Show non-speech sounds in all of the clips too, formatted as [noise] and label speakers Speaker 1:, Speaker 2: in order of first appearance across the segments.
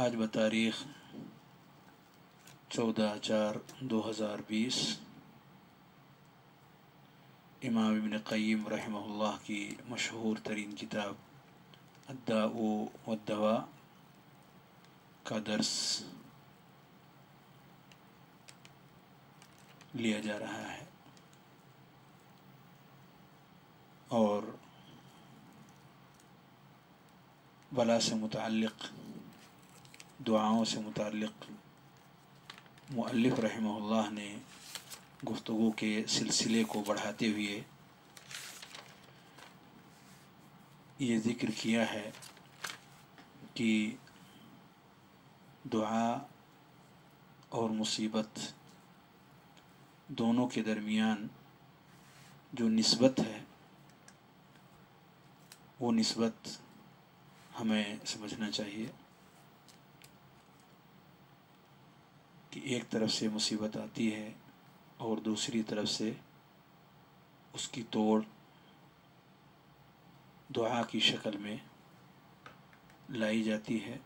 Speaker 1: आज बतारीख चौदह चार दो हज़ार बीस। इमाम इबन क़य्यम रहमहुल्लाह की मशहूर तरीन किताब अद्दाउ वद्दवा का दर्स लिया जा रहा है। और बला से मुतल्लिक़, दुआओं से मुतल्लिक़ मुअल्लिफ़ रहमहुल्लाह ने गुफ्तु के सिलसिले को बढ़ाते हुए ये ज़िक्र किया है कि दुआ और मुसीबत दोनों के दरमियान जो नस्बत है, वो नस्बत हमें समझना चाहिए। कि एक तरफ़ से मुसीबत आती है और दूसरी तरफ़ से उसकी तोड़ दुआ की शक्ल में लाई जाती है।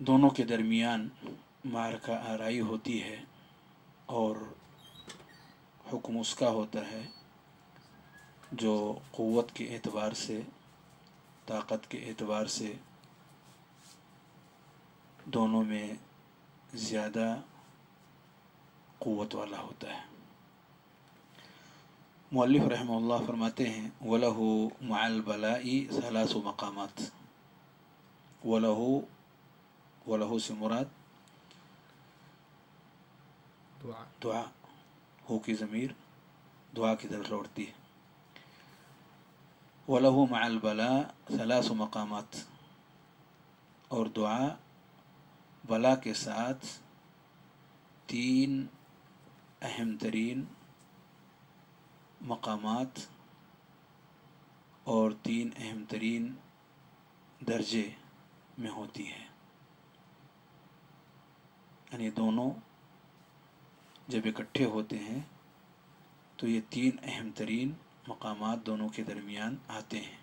Speaker 1: दोनों के दरमियान मार का आराई होती है और हुक्म उसका होता है जो क़ुव्वत के एतबार से, ताकत के एतबार से दोनों में ज़्यादा क़ुव्वत वाला होता है मौलिफ़ रहमल्ला फरमाते हैं वलहु माल बलाई सलास मकामात वलहु वलहु से मुराद
Speaker 2: दुआ
Speaker 1: दुआ हो की ज़मीर दुआ की तरफ़ लौटती है वलहु माल बला सलास मकामात और दुआ बला के साथ तीन अहम तरीन मकामात और तीन अहम तरीन दर्जे में होती है। यानी दोनों जब इकट्ठे होते हैं तो ये तीन अहम तरीन मकामात दोनों के दरमियान आते हैं।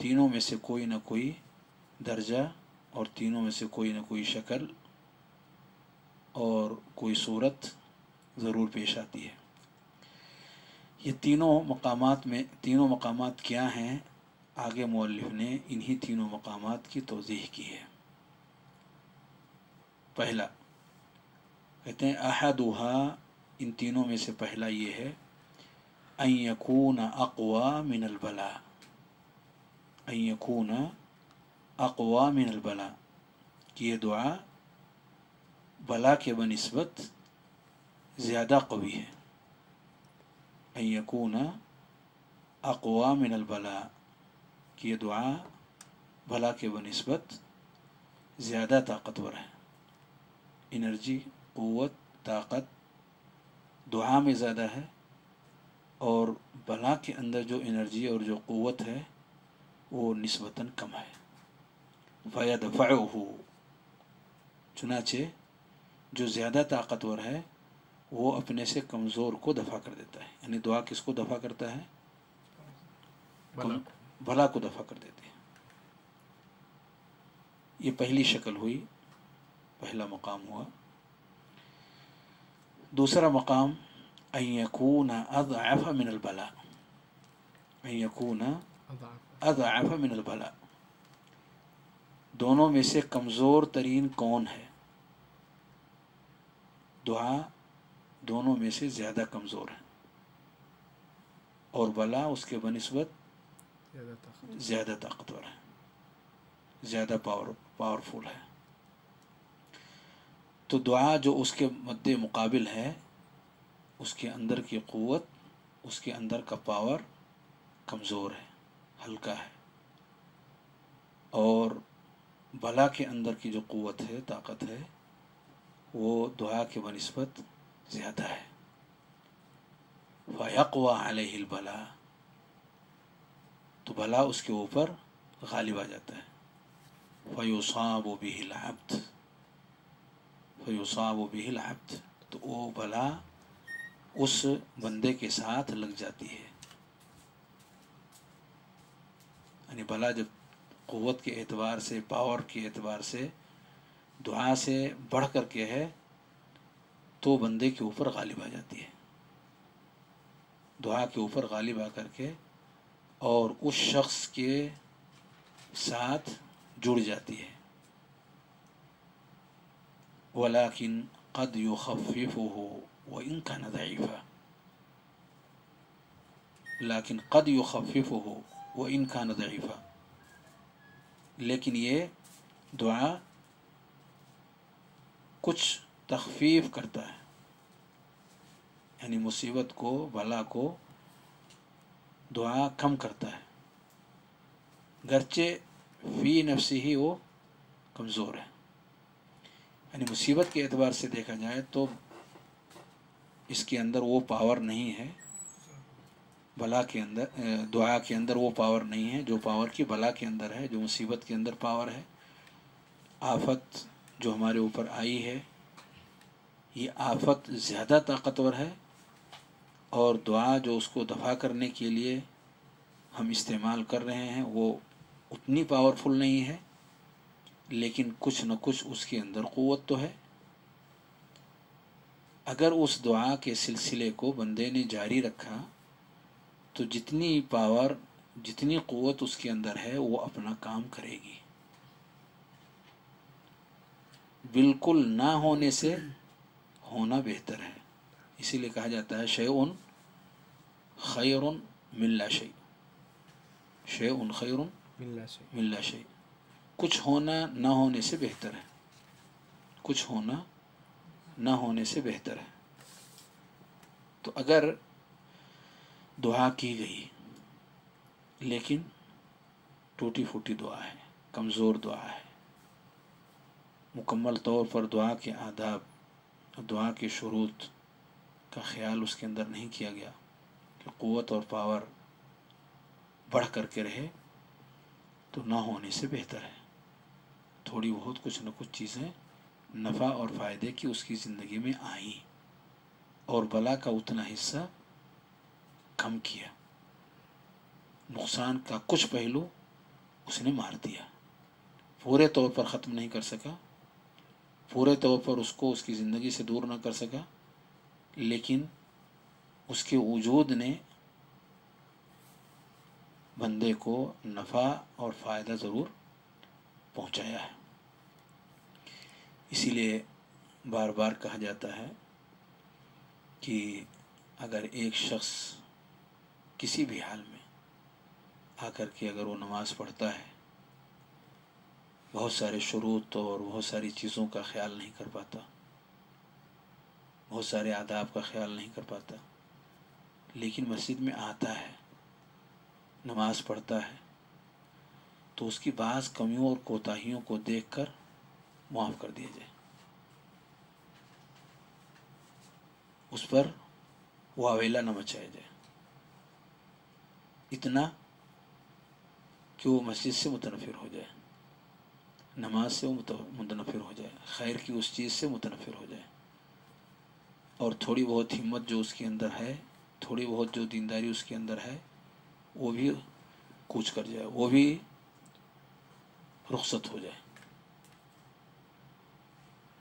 Speaker 1: तीनों में से कोई ना कोई दर्जा और तीनों में से कोई ना कोई शक्ल और कोई सूरत ज़रूर पेश आती है। ये तीनों मकाम में, तीनों मकाम क्या हैं? आगे मौलिफ ने इन्हीं तीनों मकाम की तोज़ीह की है। पहला, कहते हैं, अहदुहा, इन तीनों में से पहला ये है, अन यकून अक़वा मिनल बला। अन यकून अक़वा मिनल बला कि ये दुआ बला के बनस्बत ज़्यादा कवी है यकून अक़वा मिनल बला कि ये दुआ भला के बनस्बत ज़्यादा ताकतवर है इनर्जी क़वत ताकत दुआ में ज़्यादा है और बला के अंदर जो एनर्जी और जो क़वत है वो नस्बता कम है फ़ैद फ़ाहू चुनाचे जो ज़्यादा ताकतवर है वो अपने से कमज़ोर को दफ़ा कर देता है। यानी दुआ किसको दफ़ा करता है?
Speaker 2: बला
Speaker 1: भला को दफ़ा कर देते हैं। ये पहली शक्ल हुई पहला मकाम हुआ। दूसरा मकाम अयकून अज़अफ़ मिनल भला अयकून अज़अफ़ मिनल बला। दोनों में से कमज़ोर तरीन कौन है? दुआ दोनों में से ज़्यादा कमज़ोर है। और बला उसके बनस्बत
Speaker 2: ज़्यादा
Speaker 1: ताकतवर है। ज़्यादा पावर पावरफुल है। तो दुआ जो उसके मद्दे मुकाबिल है उसके अंदर की क़ुव्वत उसके अंदर का पावर कमज़ोर है हल्का है। और भला के अंदर की जो क़वत है, ताकत है, वो दुआ के बनस्बत ज़्यादा है। फ़यकवा अलहिल भला तो भला उसके ऊपर गालिब आ जाता है। फ़युसाब बिहिल अब्द, फ़युसाब बिहिल अब्द तो वो भला उस बंदे के साथ लग जाती है। यानी भला जब क़ुव्वत के एतबार से, पावर के एतबार से दुआ से बढ़ कर के है तो बंदे के ऊपर गालिब आ जाती है। दुआ के ऊपर गालिब आ कर के और उस शख्स के साथ जुड़ जाती है। वलाकिन कद यू खफ़ीफ़ हो व इनका नज़ीफ़ा लाकिन कद युखफ़िफ़ु व इन का नज़ीफ़ा लेकिन ये दुआ कुछ तखफीफ करता है। यानी मुसीबत को भला को दुआ कम करता है। गरचे फ़ी नफसी ही वो कमज़ोर है। यानी मुसीबत के एतबार से देखा जाए तो इसके अंदर वो पावर नहीं है। भला के अंदर दुआ के अंदर वो पावर नहीं है, जो पावर की भला के अंदर है, जो मुसीबत के अंदर पावर है, आफत जो हमारे ऊपर आई है, ये आफत ज़्यादा ताकतवर है और दुआ जो उसको दफ़ा करने के लिए हम इस्तेमाल कर रहे हैं, वो उतनी पावरफुल नहीं है, लेकिन कुछ न कुछ उसके अंदर क़ुव्वत तो है। अगर उस दुआ के सिलसिले को बंदे ने जारी रखा तो जितनी पावर जितनी क़वत उसके अंदर है वो अपना काम करेगी। बिल्कुल ना होने से होना बेहतर है। इसीलिए कहा जाता है शे उन खैर मिल्ला शे शे उन खैर मिल्ला शे कुछ होना ना होने से बेहतर है। कुछ होना ना होने से बेहतर है। तो अगर दुआ की गई, लेकिन टूटी फूटी दुआ है, कमज़ोर दुआ है। मुकम्मल तौर पर दुआ के आदाब दुआ के शुरूत का ख्याल उसके अंदर नहीं किया गया, कि क़ुव्वत और पावर बढ़ कर के रहे तो ना होने से बेहतर है। थोड़ी बहुत कुछ न कुछ चीज़ें नफ़ा और फ़ायदे की उसकी ज़िंदगी में आई, और बला का उतना हिस्सा कम किया। नुकसान का कुछ पहलू उसने मार दिया। पूरे तौर पर ख़त्म नहीं कर सका। पूरे तौर पर उसको उसकी ज़िंदगी से दूर ना कर सका। लेकिन उसके वजूद ने बंदे को नफ़ा और फ़ायदा ज़रूर पहुँचाया है। इसीलिए बार बार कहा जाता है कि अगर एक शख्स किसी भी हाल में आकर के अगर वो नमाज़ पढ़ता है, बहुत सारे शुरूत और बहुत सारी चीज़ों का ख्याल नहीं कर पाता, बहुत सारे आदाब का ख्याल नहीं कर पाता, लेकिन मस्जिद में आता है, नमाज़ पढ़ता है तो उसकी बाज़ कमियों और कोताहियों को देखकर माफ़ कर दिया जाए। उस पर वो अवेला न मचाया जाए। इतना कि वो मस्जिद से मुतनफ़िर हो जाए, नमाज़ से वो मुतनफ़िर हो जाए, खैर की उस चीज़ से मुतनफ़िर हो जाए। और थोड़ी बहुत हिम्मत जो उसके अंदर है, थोड़ी बहुत जो दीनदारी उसके अंदर है, वो भी कूच कर जाए, वो भी रुखसत हो जाए।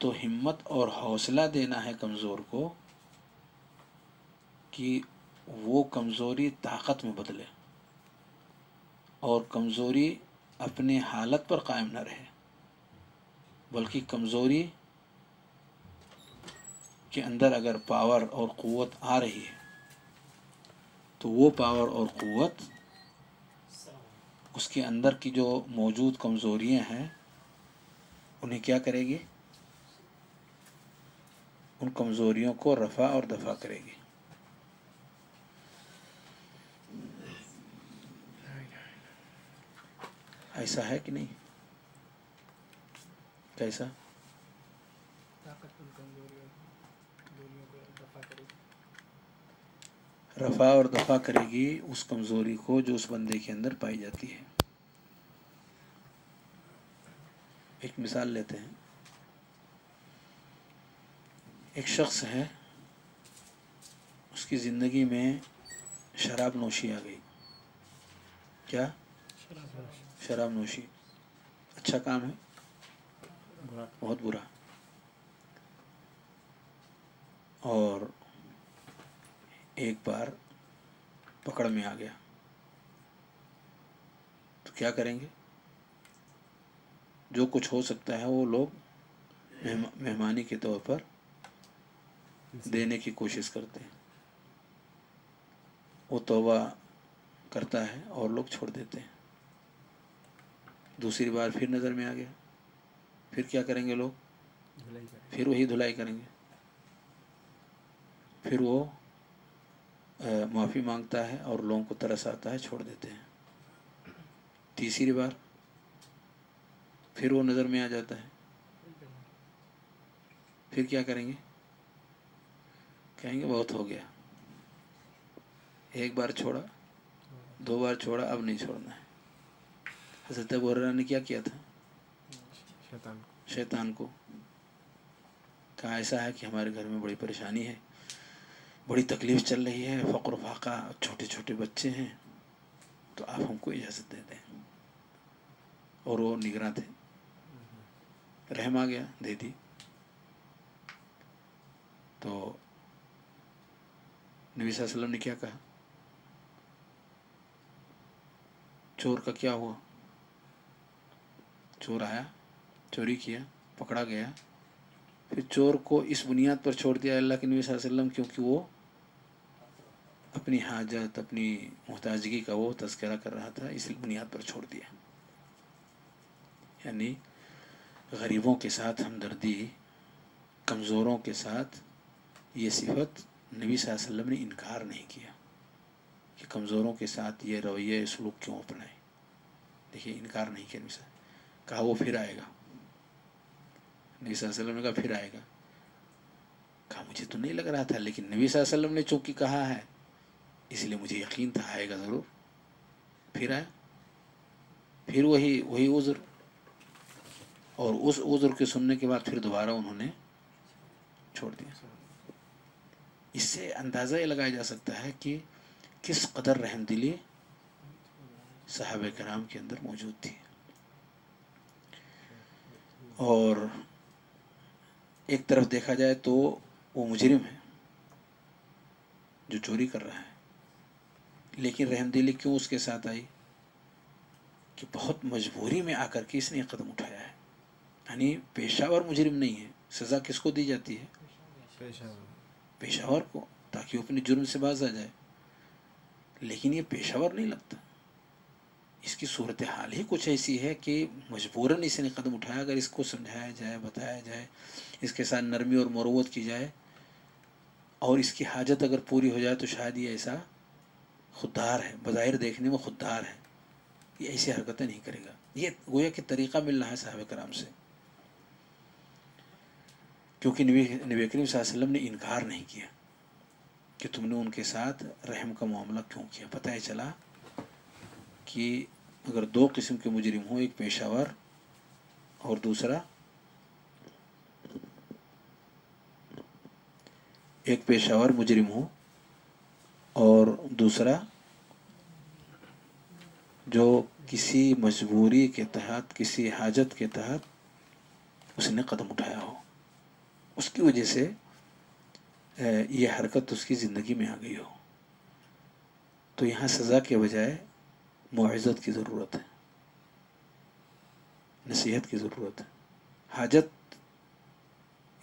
Speaker 1: तो हिम्मत और हौसला देना है कमज़ोर को कि वो कमज़ोरी ताकत में बदले। और कमज़ोरी अपने हालत पर कायम न रहे, बल्कि कमज़ोरी के अंदर अगर पावर और क़वत आ रही है तो वो पावर और क़ुव्वत उसके अंदर की जो मौजूद कमज़ोरियाँ हैं, उन्हें क्या करेगी? उन कमज़ोरियों को रफ़ा और दफ़ा करेगी। ऐसा है कि नहीं? कैसा? रफ़ा और दफ़ा करेगी उस कमज़ोरी को जो उस बंदे के अंदर पाई जाती है। एक मिसाल लेते हैं। एक शख्स है उसकी ज़िंदगी में शराब नोशी आ गई। क्या? शराब नोशी। अच्छा काम है।
Speaker 2: बुरा।
Speaker 1: बहुत बुरा। और एक बार पकड़ में आ गया। तो क्या करेंगे? जो कुछ हो सकता है वो लोग मेहमानी के तौर पर देने की कोशिश करते हैं। वो तोबा करता है और लोग छोड़ देते हैं। दूसरी बार फिर नज़र में आ गया। फिर क्या करेंगे लोग?
Speaker 2: धुलाई
Speaker 1: फिर वही धुलाई करेंगे। फिर वो माफ़ी माँगता है और लोगों को तरस आता है छोड़ देते हैं। तीसरी बार फिर वो नज़र में आ जाता है। फिर क्या करेंगे? कहेंगे बहुत हो गया। एक बार छोड़ा दो बार छोड़ा अब नहीं छोड़ना है। हज़रत अबू हुरैरा ने क्या किया था?
Speaker 2: शैतान को।
Speaker 1: शैतान को। कहा ऐसा है कि हमारे घर में बड़ी परेशानी है बड़ी तकलीफ़ चल रही है फ़क्र फाका छोटे छोटे बच्चे हैं तो आप हमको इजाज़त दे दें। और वो निगरान थे। रहम आ गया दे दी। तो नबी सल्लल्लाहु अलैहि वसल्लम ने क्या कहा? चोर का क्या हुआ? चोर आया, चोरी किया, पकड़ा गया फिर चोर को इस बुनियाद पर छोड़ दिया अल्लाह के नबी वसल्लम क्योंकि वो अपनी हाजत, अपनी मोहताजगी का वो तस्करा कर रहा था, इस बुनियाद पर छोड़ दिया यानी गरीबों के साथ, हमदर्दी, कमज़ोरों के साथ ये सिफत नबी वसल्लम ने इनकार नहीं किया कि कमज़ोरों के साथ ये रवैये, सलूक क्यों अपनाए देखिए, इनकार नहीं किया नबी। कहा, वो फिर आएगा। नबी वसल्लम ने कहा, फिर आएगा। कहा, मुझे तो नहीं लग रहा था, लेकिन नबी वसल्लम ने चूँकि कहा है, इसलिए मुझे यकीन था, आएगा ज़रूर। फिर आया। फिर वही वही उज़्र। और उस उज़्र के सुनने के बाद फिर दोबारा उन्होंने छोड़ दिया। इससे अंदाज़ा ये लगाया जा सकता है कि किस कदर रहमदिली साहब कराम के अंदर मौजूद थी। और एक तरफ़ देखा जाए तो वो मुजरिम है, जो चोरी कर रहा है। लेकिन रहमदिली क्यों उसके साथ आई? कि बहुत मजबूरी में आकर के इसने कदम उठाया है। यानी पेशावर मुजरिम नहीं है, सज़ा किसको दी जाती है? पेशावर को, ताकि वो अपने जुर्म से बाज आ जाए। लेकिन ये पेशावर नहीं लगता। इसकी सूरत हाल ही कुछ ऐसी है कि मजबूरन इसने कदम उठाया, अगर इसको समझाया जाए, बताया जाए, इसके साथ नरमी और मरवत की जाए, और इसकी हाजत अगर पूरी हो जाए तो शायद ये ऐसा खुददार है, बज़ाहिर देखने में खुददार है। ये ऐसी हरकतें नहीं करेगा। ये गोया कि तरीक़ा मिल रहा है साहब कराम से। क्योंकि नबी करीम वसल्लम ने इनकार नहीं किया कि तुमने उनके साथ रहम का मामला क्यों किया। पता है चला कि अगर दो किस्म के मुजरिम हो, एक पेशावर और दूसरा एक पेशावर मुजरिम हो और दूसरा जो किसी मजबूरी के तहत, किसी हाजत के तहत उसने कदम उठाया हो। उसकी वजह से ये हरकत उसकी ज़िंदगी में आ गई हो। तो यहाँ सज़ा के बजाय मुआज़त की ज़रूरत है। नसीहत की ज़रूरत है। हाजत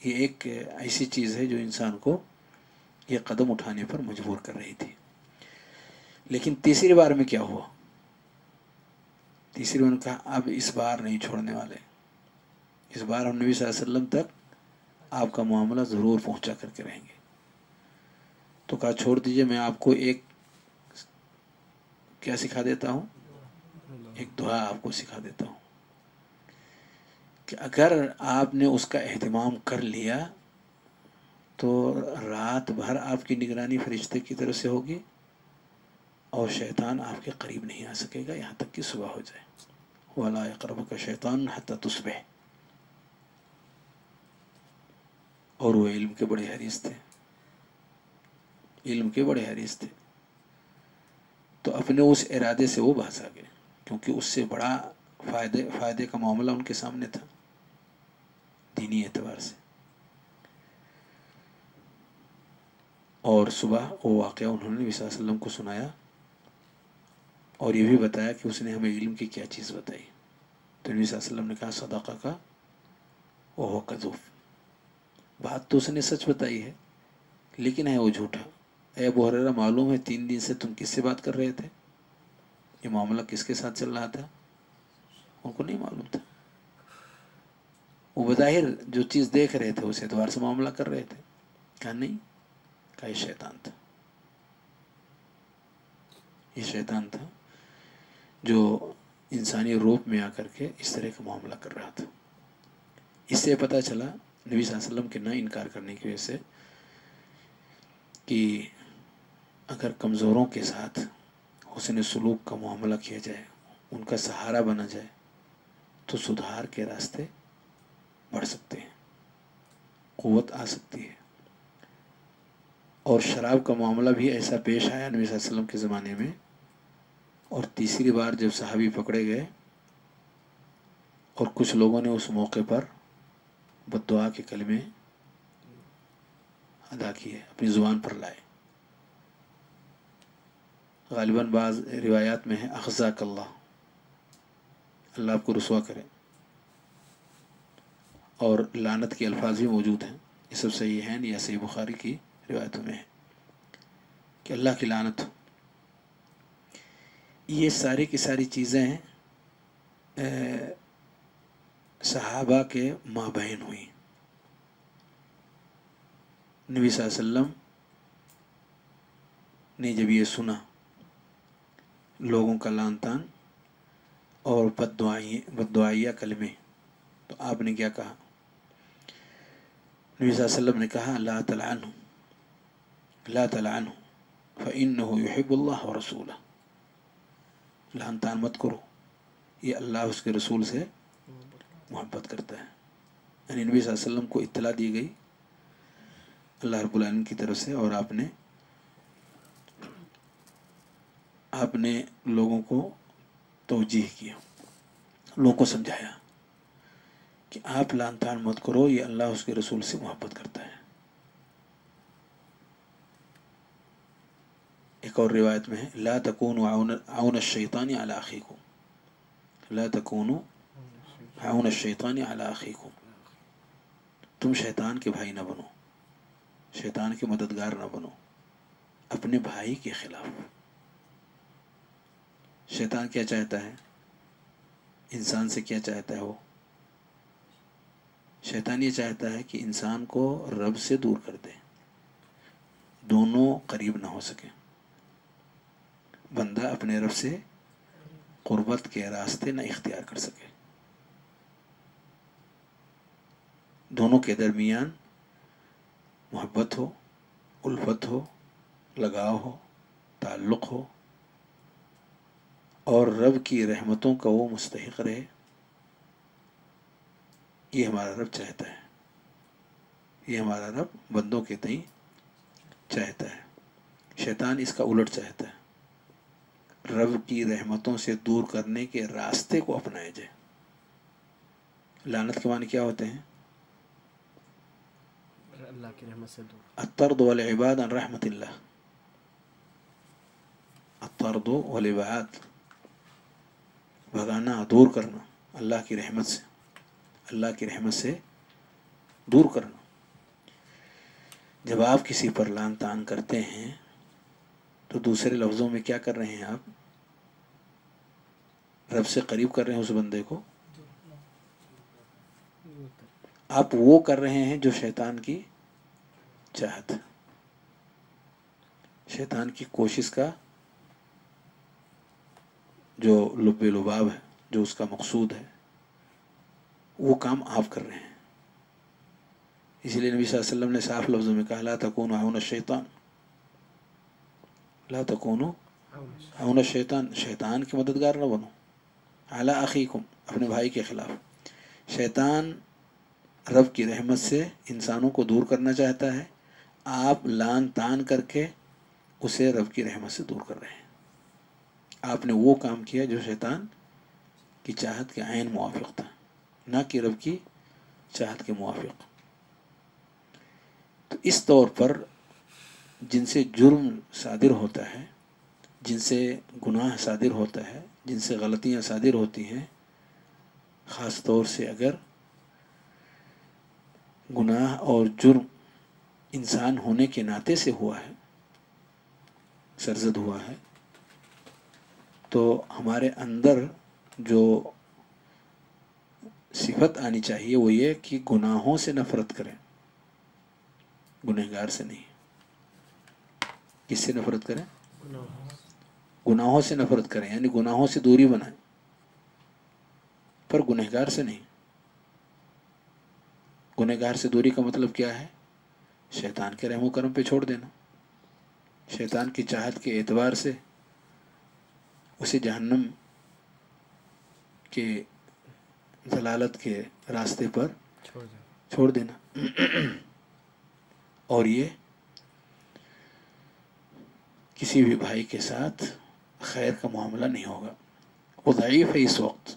Speaker 1: ये एक ऐसी चीज़ है जो इंसान को ये कदम उठाने पर मजबूर कर रही थी। लेकिन तीसरी बार में क्या हुआ? तीसरी बार कहा अब इस बार नहीं छोड़ने वाले। इस बार हम नबी वसल्लम तक आपका मामला ज़रूर पहुँचा करके रहेंगे। तो कहा, छोड़ दीजिए, मैं आपको एक क्या सिखा देता हूँ? एक दुआ आपको सिखा देता हूँ कि अगर आपने उसका एहतमाम कर लिया तो रात भर आपकी निगरानी फरिश्ते की तरफ़ से होगी और शैतान आपके करीब नहीं आ सकेगा, यहाँ तक कि सुबह हो जाए। वाला करब का शैतान हती तुसबह और वो इल्म के बड़े हरीस थे। इल्म के बड़े हरीस थे। तो अपने उस इरादे से वो आ गए क्योंकि उससे बड़ा फ़ायदे फ़ायदे का मामला उनके सामने था, दीनी एतबार से। और सुबह वो वाक़ उन्होंने नबी को सुनाया, और ये भी बताया कि उसने हमें इल्म की क्या चीज़ बताई। तो नबी ने कहा, सदाका का ओह कजूफ़। बात तो उसने सच बताई है, लेकिन है वो झूठा। अबू हरेरा मालूम है तीन दिन से तुम किससे बात कर रहे थे? ये मामला किसके साथ चल रहा था? उनको नहीं मालूम था। वो बज़ाहिर जो चीज़ देख रहे थे, उस एतवार से मामला कर रहे थे। कहा, नहीं, कहा शैतान था। ये शैतान था जो इंसानी रूप में आकर के इस तरह का मामला कर रहा था। इससे पता चला, नबी वसल्लम के ना इनकार करने की वजह से कि अगर कमज़ोरों के साथ हुसन सलूक का मामला किया जाए, उनका सहारा बना जाए तो सुधार के रास्ते बढ़ सकते हैं, क़वत आ सकती है। और शराब का मामला भी ऐसा पेश आया नबी वसल्लम के ज़माने में, और तीसरी बार जब सहाबी पकड़े गए, और कुछ लोगों ने उस मौके पर बदुआ के कलमे अदा किए, अपनी ज़ुबान पर लाए। गालिबा बाज़ रिवायात में है अखज़ा कल्ला अल्लाह आपको रसुआ करे। और लानत के अल्फाज भी मौजूद हैं। ये सब सही हैं, या सही बुखारी की रिवायतों में है। कि अल्लाह की लानत। हो ये सारी की सारी चीज़ें सहाबा के माँ बहन हुई। नबी वसल्लम ने जब ये सुना लोगों का लान तान और बदवाई, बदवाइया कलमे तो आपने क्या कहा? नबी वसल्लम ने कहा, ला तलान ला तलान फ़िन रसूल लान तान मत करो। ये अल्लाह उसके रसूल से मोहब्बत करता है। यानी नबी वसल्लम को इतला दी गई अल्लाह रब्बुल की तरफ़ से और आपने आपने लोगों को तोजीह किया, लोगों को समझाया कि आप लान तान मत करो, ये अल्लाह उसके रसूल से मोहब्बत करता है। एक और रिवायत में है, ला तकून आउन शैतानी अला अखीकुम। ला तकून आउन शैतानी अला अखीकुम। तुम शैतान के भाई ना बनो, शैतान के मददगार ना बनो, अपने भाई के खिलाफ। शैतान क्या चाहता है? इंसान से क्या चाहता है वो? शैतान ये चाहता है कि इंसान को रब से दूर कर दे। दोनों करीब ना हो सके। बंदा अपने रब से क़ुरबत के रास्ते ना इख्तियार कर सके। दोनों के दरमियान मोहब्बत हो, उल्फत हो, लगाव हो, ताल्लुक़ हो और रब की रहमतों का वो मुस्तक रहे ये हमारा रब चाहता है। ये हमारा रब बंदों के तई चाहता है। शैतान इसका उलट चाहता है। रब की रहमतों से दूर करने के रास्ते को अपनाया जाए। लानत के माने क्या होते हैं?
Speaker 2: अल्लाह की रहमत से दूर।
Speaker 1: अतर्द वाल इबाद अतर्द वाल इबाद। भगाना, दूर करना, अल्लाह की रहमत से, अल्लाह की रहमत से दूर करना। जब आप किसी पर लान तान करते हैं तो दूसरे लफ्ज़ों में क्या कर रहे हैं आप? रब से करीब कर रहे हैं उस बंदे को? आप वो कर रहे हैं जो शैतान की चाहत। शैतान की कोशिश का जो लुब लुबाब है, जो उसका मकसूद है, वो काम आप कर रहे हैं। इसीलिए नबी वसल्लम ने साफ़ लफ्ज़ों में कहा, ला तकून आउन शैतान, ला तकून आउन शैतान शैतान के मददगार न बनो आला अखीकुम, अपने भाई के ख़िलाफ़। शैतान रब की रहमत से इंसानों को दूर करना चाहता है। आप लान तान करके उसे रब की रहमत से दूर कर रहे हैं। आपने वो काम किया जो शैतान की चाहत के आयन मुआफ़ था, ना कि रब की चाहत के मुआफ़ तो इस तौर पर जिनसे जुर्म सादिर होता है, जिनसे गुनाह सादिर होता है, जिनसे गलतियाँ सादिर होती हैं, ख़ास तौर से अगर गुनाह और जुर्म इंसान होने के नाते से हुआ है, सरजद हुआ है तो हमारे अंदर जो सिफत आनी चाहिए वो ये कि गुनाहों से नफरत करें। गुनहगार से नहीं। किससे नफरत करें? गुनाहों से नफरत करें, यानी गुनाहों से दूरी बनाएँ। पर गुनहगार से नहीं। गुनहगार से दूरी का मतलब क्या है? शैतान के रहमो करम पे छोड़ देना। शैतान की चाहत के एतबार से उसे जहन्नम के जलालत के रास्ते पर
Speaker 2: छोड़
Speaker 1: छोड़ देना। और ये किसी भी भाई के साथ खैर का मामला नहीं होगा। वो ज़यीफ़ है इस वक्त।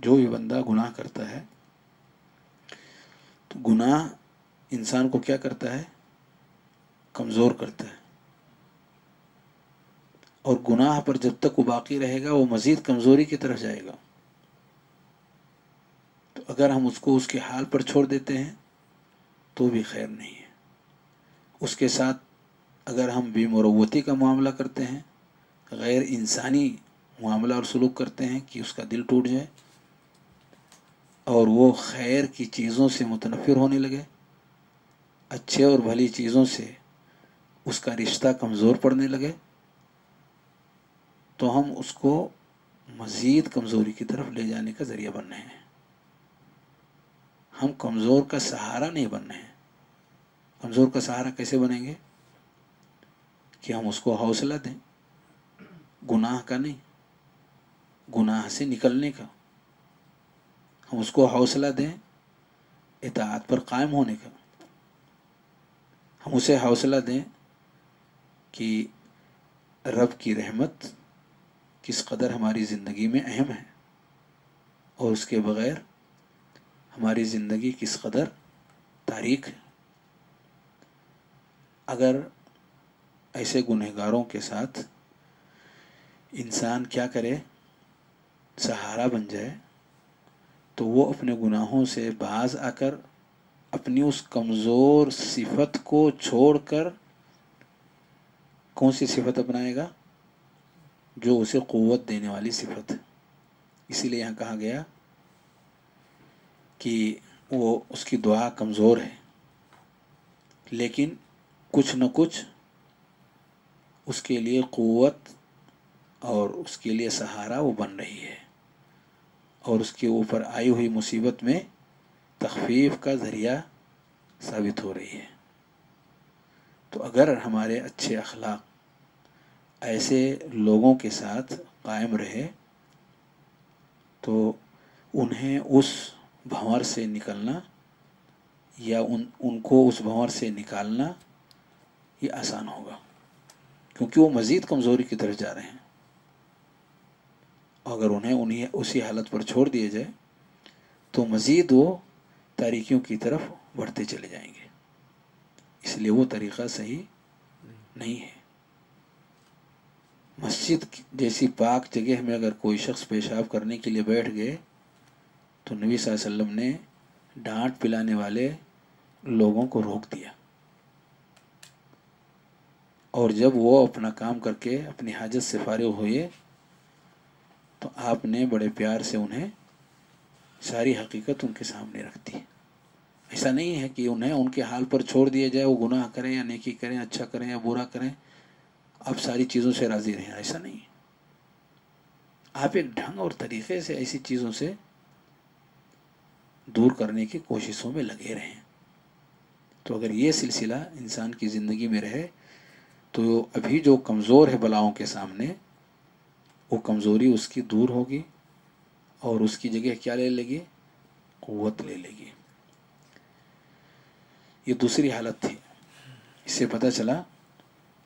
Speaker 1: जो भी बंदा गुनाह करता है तो गुनाह इंसान को क्या करता है? कमज़ोर करता है। और गुनाह पर जब तक वो बाकी रहेगा, वो मज़ीद कमज़ोरी की तरफ़ जाएगा। तो अगर हम उसको उसके हाल पर छोड़ देते हैं तो भी खैर नहीं है। उसके साथ अगर हम बेमरवती का मामला करते हैं, गैर इंसानी मामला और सलूक करते हैं कि उसका दिल टूट जाए, और वो खैर की चीज़ों से मुतनफ़िर होने लगे, अच्छे और भली चीज़ों से उसका रिश्ता कमज़ोर पड़ने लगे तो हम उसको मज़ीद कमज़ोरी की तरफ़ ले जाने का ज़रिया बन रहे हैं। हम कमज़ोर का सहारा नहीं बन रहे हैं। कमज़ोर का सहारा कैसे बनेंगे? कि हम उसको हौसला दें, गुनाह का नहीं, गुनाह से निकलने का। हम उसको हौसला दें इतात पर कायम होने का। हम उसे हौसला दें कि रब की रहमत किस कदर हमारी ज़िंदगी में अहम है और उसके बग़ैर हमारी ज़िंदगी किस कदर तारीख है। अगर ऐसे गुनहगारों के साथ इंसान क्या करे, सहारा बन जाए तो वो अपने गुनाहों से बाज आकर अपनी उस कमज़ोर सिफत को छोड़कर कौन सी सिफत अपनाएगा? जो उसे क़ुव्वत देने वाली सिफत है। इसीलिए यहाँ कहा गया कि वो उसकी दुआ कमज़ोर है। लेकिन कुछ न कुछ उसके लिए क़वत और उसके लिए सहारा वो बन रही है। और उसके ऊपर आई हुई मुसीबत में तखफीफ का ज़रिया साबित हो रही है। तो अगर हमारे अच्छे अखलाक ऐसे लोगों के साथ कायम रहे तो उन्हें उस भंवर से निकलना या उन, उनको उस भंवर से निकालना ये आसान होगा। क्योंकि वो मज़ीद कमज़ोरी की तरफ़ जा रहे हैं। अगर उन्हें उन्हें, उसी हालत पर छोड़ दिया जाए तो मज़ीद वो तारीखियों की तरफ़ बढ़ते चले जाएँगे। इसलिए वो तरीक़ा सही नहीं है। मस्जिद जैसी पाक जगह में अगर कोई शख्स पेशाब करने के लिए बैठ गए तो नबी वसल्लम ने डांट पिलाने वाले लोगों को रोक दिया। और जब वो अपना काम करके अपनी हाजत से फारिग हुए तो आपने बड़े प्यार से उन्हें सारी हकीकत उनके सामने रख दी। ऐसा नहीं है कि उन्हें उनके हाल पर छोड़ दिया जाए, वो गुनाह करें या नेकी करें अच्छा करें या बुरा करें। आप सारी चीज़ों से राज़ी रहें, ऐसा नहीं आप एक ढंग और तरीक़े से ऐसी चीज़ों से दूर करने की कोशिशों में लगे रहें। तो अगर ये सिलसिला इंसान की ज़िंदगी में रहे तो अभी जो कमज़ोर है बलाओं के सामने, वो कमज़ोरी उसकी दूर होगी और उसकी जगह क्या ले लेगी? क़वत ले लेगी। ये दूसरी हालत थी। इससे पता चला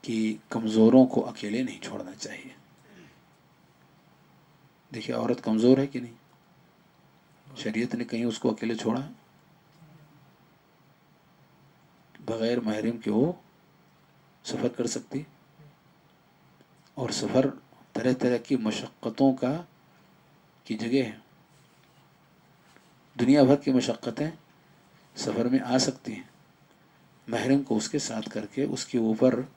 Speaker 1: कि कमज़ोरों को अकेले नहीं छोड़ना चाहिए। देखिए, औरत कमज़ोर है कि नहीं? शरीयत ने कहीं उसको अकेले छोड़ा? बग़ैर महरम के वो सफ़र कर सकती? और सफ़र तरह तरह की मशक्क़तों का की जगह है। दुनिया भर की मशक्क़तें सफ़र में आ सकती हैं। महरम को उसके साथ करके उसके ऊपर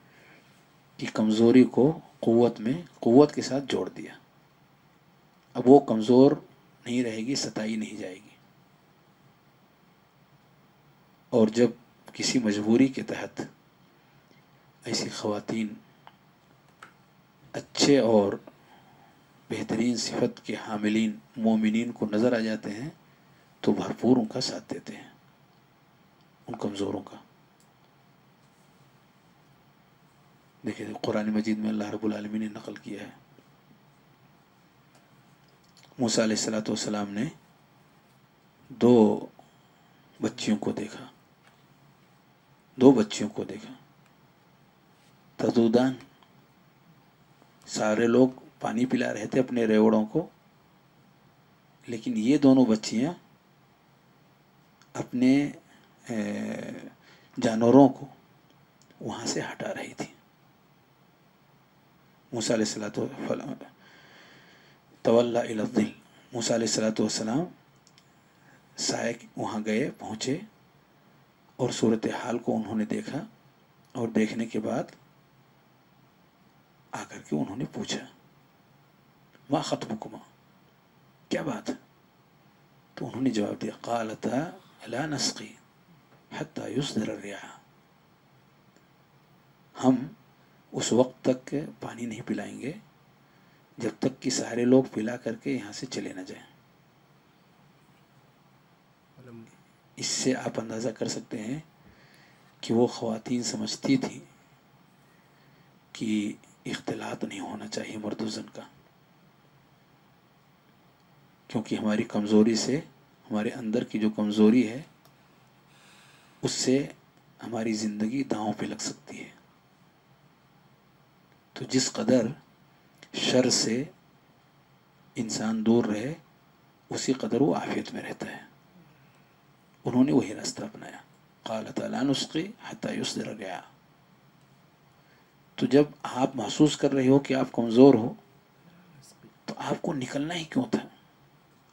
Speaker 1: की कमज़ोरी को क़ुव्वत में क़ुव्वत के साथ जोड़ दिया। अब वो कमज़ोर नहीं रहेगी, सताई नहीं जाएगी। और जब किसी मजबूरी के तहत ऐसी ख़वातीन अच्छे और बेहतरीन सिफत के हामिलीन मोमिन को नज़र आ जाते हैं तो भरपूर उनका साथ देते हैं, उन कमज़ोरों का। देखिए, कुरान मजीद में अल्लाह रब्बुल आलमीन ने नकल किया है। मूसा सलाम ने दो बच्चियों को देखा। दो बच्चियों को देखा। तदुदान सारे लोग पानी पिला रहे थे अपने रेवड़ों को, लेकिन ये दोनों बच्चियाँ अपने जानवरों को वहाँ से हटा रही थी। मूसा तवल्ला इलद्दिल मूसा सलाम साय वहाँ गए, पहुँचे और सूरत हाल को उन्होंने देखा और देखने के बाद आकर के उन्होंने पूछा, माँ खत्म ख़तबुकुमा? क्या बात है? तो उन्होंने जवाब दिया, कालता ला नस्की हत्ता हम उस वक्त तक पानी नहीं पिलाएँगे, जब तक कि सारे लोग पिला करके यहाँ से चले ना जाएँ। इससे आप अंदाज़ा कर सकते हैं कि वो ख़वातीन समझती थी कि इख्तलात नहीं होना चाहिए मर्दुजन का, क्योंकि हमारी कमज़ोरी से, हमारे अंदर की जो कमज़ोरी है, उससे हमारी ज़िंदगी दांव पे लग सकती है। तो जिस कदर शर से इंसान दूर रहे उसी कदर वो आफियत में रहता है। उन्होंने वही रास्ता अपनाया। काल तलानुस्की हतायुसर गया। तो जब आप महसूस कर रहे हो कि आप कमज़ोर हो तो आपको निकलना ही क्यों था?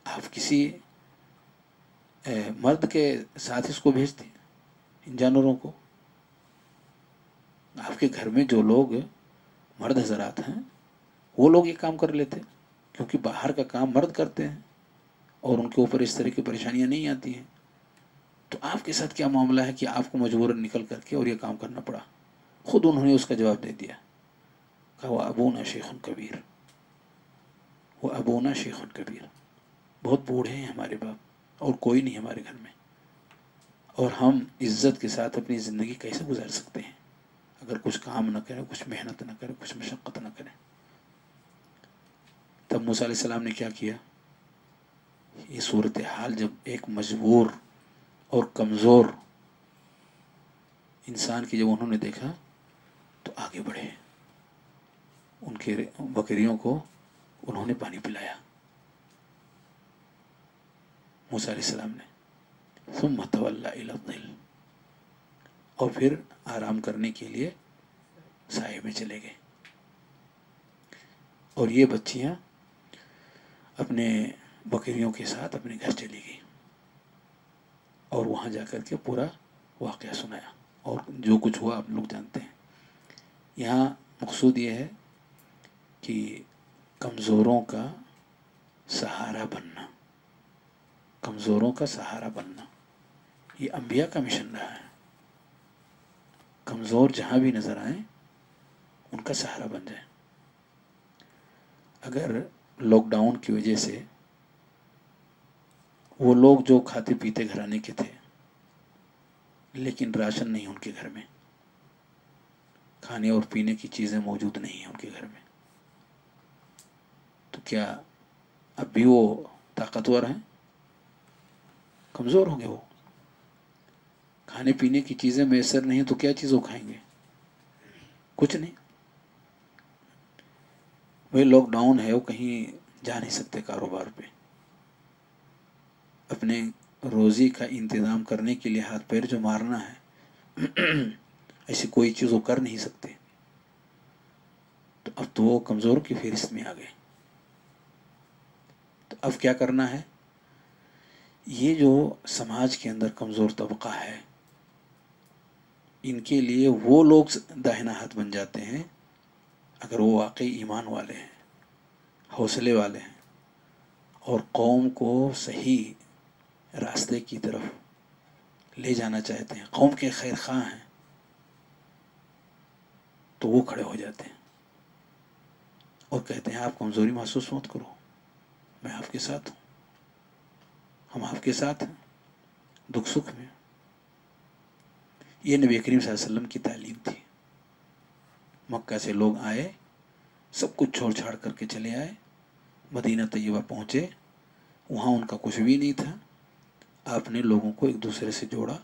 Speaker 1: आप किसी ए, मर्द के साथ इसको भेजते इन जानवरों को। आपके घर में जो लोग मर्द हजरात हैं, वो लोग ये काम कर लेते क्योंकि बाहर का काम मर्द करते हैं और उनके ऊपर इस तरह की परेशानियाँ नहीं आती हैं। तो आपके साथ क्या मामला है कि आपको मजबूरन निकल करके और ये काम करना पड़ा? खुद उन्होंने उसका जवाब दे दिया। कहा, वह अबूना शेख कबीर। वो अबूना शेख कबीर। बहुत बूढ़े हैं हमारे बाप और कोई नहीं हमारे घर में। और हम इज़्ज़त के साथ अपनी ज़िंदगी कैसे गुजार सकते हैं? अगर कुछ काम न करें, कुछ मेहनत न करें, कुछ मशक्क़त न करें। तब मूसा सलाम ने क्या किया? ये सूरत हाल जब एक मजबूर और कमज़ोर इंसान की जब उन्होंने देखा तो आगे बढ़े। उनके बकरियों को उन्होंने पानी पिलाया। मूसा सलाम ने सुम मतवल्ला और फिर आराम करने के लिए साय में चले गए। और ये बच्चियाँ अपने बकरियों के साथ अपने घर चली गई और वहाँ जाकर के पूरा वाक़ सुनाया। और जो कुछ हुआ आप लोग जानते हैं। यहाँ मकसूद ये है कि कमज़ोरों का सहारा बनना, कमज़ोरों का सहारा बनना, ये अम्बिया का मिशन रहा है। कमज़ोर जहाँ भी नज़र आए, उनका सहारा बन जाए। अगर लॉकडाउन की वजह से वो लोग जो खाते पीते घराने के थे, लेकिन राशन नहीं उनके घर में, खाने और पीने की चीज़ें मौजूद नहीं है उनके घर में तो क्या अब भी वो ताकतवर हैं? कमज़ोर होंगे वो। खाने पीने की चीज़ें मैसर नहीं तो क्या चीज़ खाएँगे? कुछ नहीं। वही लॉकडाउन है, वो कहीं जा नहीं सकते कारोबार पे। अपने रोज़ी का इंतज़ाम करने के लिए हाथ पैर जो मारना है, [clears throat] ऐसी कोई चीज़ वो कर नहीं सकते। तो अब तो वो कमज़ोर की फहरिस्त में आ गए। तो अब क्या करना है? ये जो समाज के अंदर कमज़ोर तबका है इनके लिए वो लोग दाहिना हाथ बन जाते हैं, अगर वो वाकई ईमान वाले हैं, हौसले वाले हैं, और कौम को सही रास्ते की तरफ़ ले जाना चाहते हैं, कौम के खैर खां हैं तो वो खड़े हो जाते हैं और कहते हैं, आप कमज़ोरी महसूस मत करो, मैं आपके साथ हूँ, हम आपके साथ हैं, दुख सुख में ये नबी करीम वसल्लम की तालीम थी। मक्का से लोग आए, सब कुछ छोड़ छाड़ करके चले आए, मदीना तय्यबा पहुँचे। वहाँ उनका कुछ भी नहीं था। आपने लोगों को एक दूसरे से जोड़ा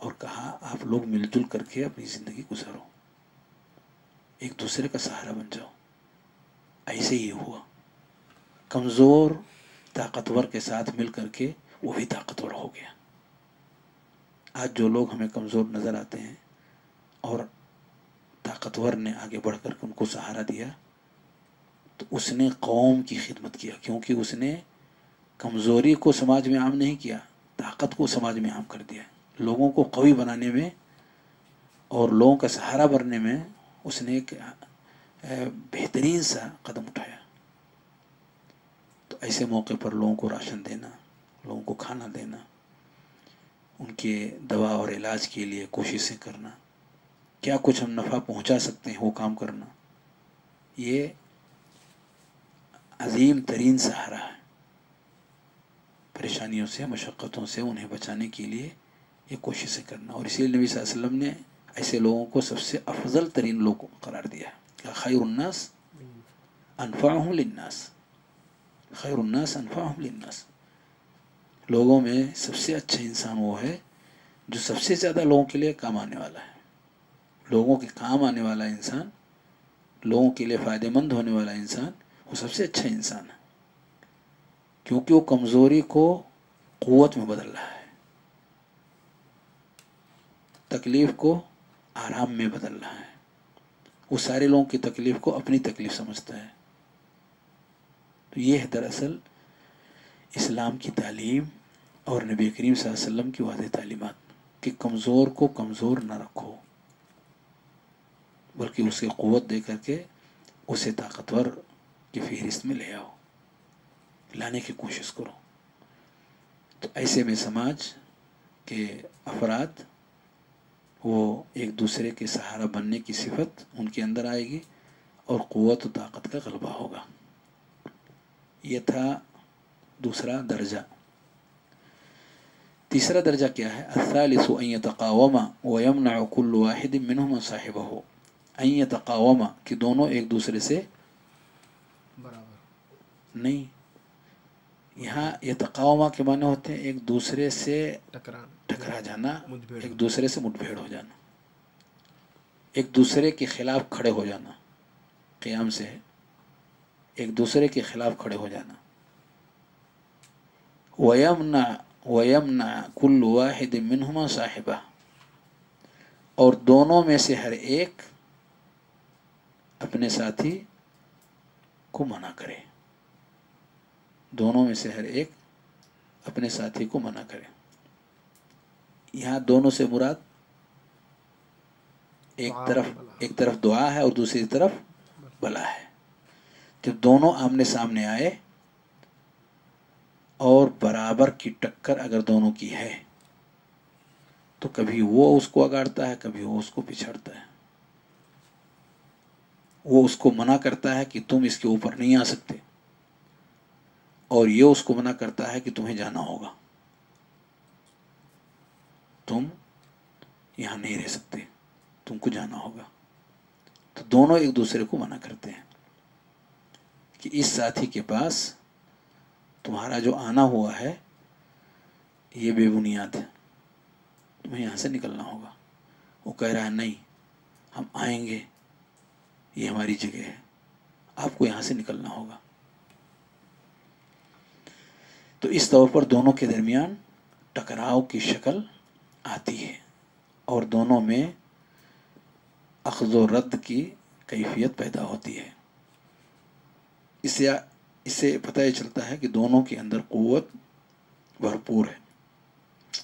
Speaker 1: और कहा, आप लोग मिलजुल करके अपनी ज़िंदगी गुजारो। एक दूसरे का सहारा बन जाओ। ऐसे ही हुआ। कमज़ोर, ताकतवर के साथ मिल करके वो भी ताकतवर हो गया। आज जो लोग हमें कमज़ोर नज़र आते हैं, और ताकतवर ने आगे बढ़ कर उनको सहारा दिया तो उसने कौम की खिदमत किया, क्योंकि उसने कमज़ोरी को समाज में आम नहीं किया, ताकत को समाज में आम कर दिया। लोगों को कवि बनाने में और लोगों का सहारा बनने में उसने एक बेहतरीन सा कदम उठाया। तो ऐसे मौके पर लोगों को राशन देना, लोगों को खाना देना उनके दवा और इलाज के लिए कोशिशें करना। क्या कुछ हम नफ़ा पहुँचा सकते हैं वो काम करना? ये अजीम तरीन सहारा है। परेशानियों से मशक्क़तों से उन्हें बचाने के लिए ये कोशिशें करना। और इसीलिए नबी वसल्लम ने ऐसे लोगों को सबसे अफजल तरीन लोग करार दिया है। खैरन्नास अनफ़ाहम लिन्नास खैरन्नास अनफ़ाहम लिन्नास लोगों में सबसे अच्छा इंसान वो है, जो सबसे ज़्यादा लोगों के लिए काम आने वाला है। लोगों के काम आने वाला इंसान, लोगों के लिए फ़ायदेमंद होने वाला इंसान, वो सबसे अच्छा इंसान है। क्योंकि वो कमज़ोरी को क़ुत में बदल रहा है। तकलीफ़ को आराम में बदल रहा है। वो सारे लोगों की तकलीफ़ को अपनी तकलीफ़ समझता है। तो ये है दरअसल इस्लाम की तालीम और नबी करीम वसल्लम की वाद तालीमत कि कमज़ोर को कमज़ोर न रखो, बल्कि उसे क़ुत दे करके उसे ताकतवर की फहरिस्त में ले आओ, लाने की कोशिश करो। तो ऐसे में समाज के अफराद, वो एक दूसरे के सहारा बनने की सिफत उनके अंदर आएगी और क़वत ताकत का गलबा होगा। ये था दूसरा दर्जा। तीसरा दर्जा क्या है? असालिस तकावमा वयमना कुल वाहिद साहिब हो तकावमा कि दोनों एक दूसरे से
Speaker 2: बराबर।
Speaker 1: नहीं। यहाँ ये तकावमा के माने होते हैं एक दूसरे से टकरा जाना। एक दूसरे से मुठभेड़ हो जाना। एक दूसरे के खिलाफ खड़े हो जाना क़याम से है एक दूसरे के खिलाफ खड़े हो जाना। वयमना वयमना कुल वाहिद मिनहुमा साहिबा। और दोनों में से हर एक अपने साथी को मना करे। दोनों में से हर एक अपने साथी को मना करे। यहाँ दोनों से मुराद एक तरफ़ एक तरफ़ दुआ है और दूसरी तरफ़ भला है। जब दोनों आमने सामने आए और बराबर की टक्कर अगर दोनों की है तो कभी वो उसको अगाड़ता है, कभी वो उसको पिछड़ता है। वो उसको मना करता है कि तुम इसके ऊपर नहीं आ सकते, और ये उसको मना करता है कि तुम्हें जाना होगा। तुम यहाँ नहीं रह सकते, तुमको जाना होगा। तो दोनों एक दूसरे को मना करते हैं कि इस साथी के पास तुम्हारा जो आना हुआ है, ये बेबुनियाद है। तुम्हें यहाँ से निकलना होगा। वो कह रहा है, नहीं, हम आएँगे। ये हमारी जगह है। आपको यहाँ से निकलना होगा। तो इस तौर पर दोनों के दरमियान टकराव की शक्ल आती है और दोनों में अखज़ रद्द की कैफियत पैदा होती है। इससे इससे पता ही चलता है कि दोनों के अंदर क़वत भरपूर है।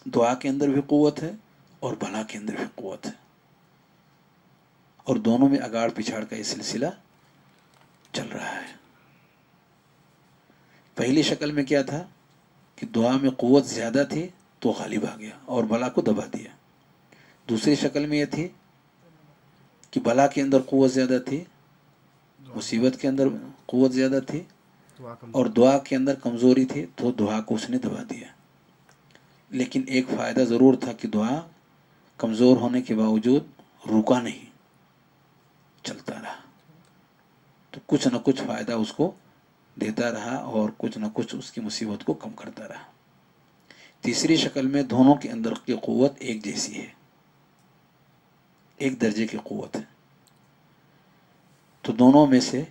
Speaker 1: दुआ के अंदर भी क़वत है और भला के अंदर भी क़वत है। और दोनों में अगाड़ पिछाड़ का ये सिलसिला चल रहा है। पहली शक्ल में क्या था कि दुआ में क़वत ज़्यादा थी तो गालिब आ गया और भला को दबा दिया। दूसरी शक्ल में यह थी कि भला के अंदर क़वत ज़्यादा थी, मुसीबत के अंदर क़वत ज़्यादा थी और दुआ के अंदर कमज़ोरी थी तो दुआ को उसने दबा दिया। लेकिन एक फ़ायदा ज़रूर था कि दुआ कमज़ोर होने के बावजूद रुका नहीं चलता रहा। तो कुछ न कुछ फ़ायदा उसको देता रहा और कुछ न कुछ उसकी मुसीबत को कम करता रहा। तीसरी शक्ल में दोनों के अंदर की क़वत एक जैसी है। एक दर्जे की क़वत है। तो दोनों में से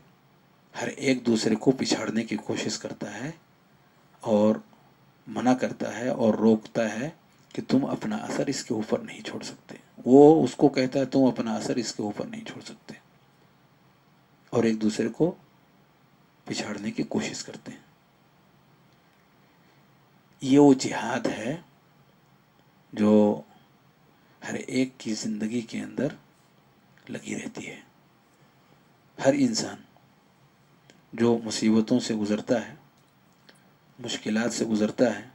Speaker 1: हर एक दूसरे को पिछाड़ने की कोशिश करता है और मना करता है और रोकता है कि तुम अपना असर इसके ऊपर नहीं छोड़ सकते। वो उसको कहता है, तुम अपना असर इसके ऊपर नहीं छोड़ सकते। और एक दूसरे को पिछाड़ने की कोशिश करते हैं। ये वो जिहाद है जो हर एक की ज़िंदगी के अंदर लगी रहती है। हर इंसान जो मुसीबतों से गुज़रता है, मुश्किलात से गुज़रता है,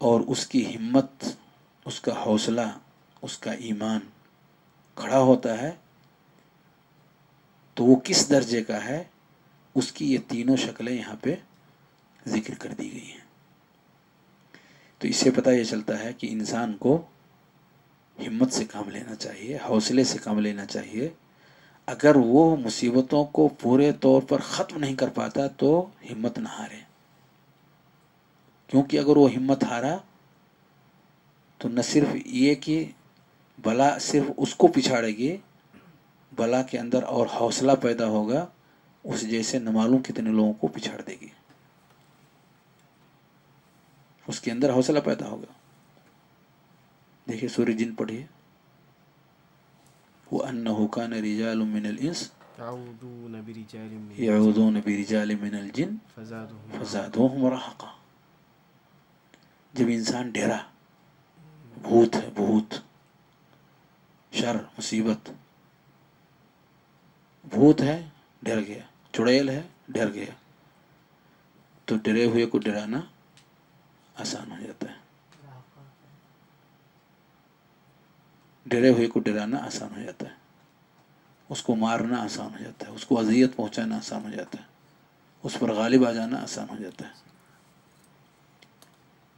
Speaker 1: और उसकी हिम्मत, उसका हौसला, उसका ईमान खड़ा होता है तो वो किस दर्जे का है, उसकी ये तीनों शक्लें यहाँ पे ज़िक्र कर दी गई हैं। तो इससे पता ये चलता है कि इंसान को हिम्मत से काम लेना चाहिए, हौसले से काम लेना चाहिए अगर वो मुसीबतों को पूरे तौर पर ख़त्म नहीं कर पाता तो हिम्मत ना हारे। क्योंकि अगर वो हिम्मत हारा तो न सिर्फ़ ये कि बला सिर्फ़ उसको पिछाड़ेगी, बला के अंदर और हौसला पैदा होगा, उस जैसे न मालूम कितने लोगों को पिछाड़ देगी। उसके अंदर हौसला पैदा होगा। देखिए, सूर्य जिन पढ़िए वो अन्न हुकान रिजाल मिनल इंस
Speaker 2: याऊदून बिरिजालिम मिन
Speaker 1: यऊदून बिरिजाल मिनल जिन
Speaker 2: फज़ादुहुम
Speaker 1: फजादोहम रहका जब इंसान डरा भूत है भूत शर मुसीबत भूत है डर गया चुड़ैल है डर गया तो डरे हुए को डराना आसान हो जाता है डरे हुए को डराना आसान हो जाता है। उसको मारना आसान हो जाता है। उसको अजियत पहुंचाना आसान हो जाता है। उस पर गालिब आ जाना आसान हो जाता है।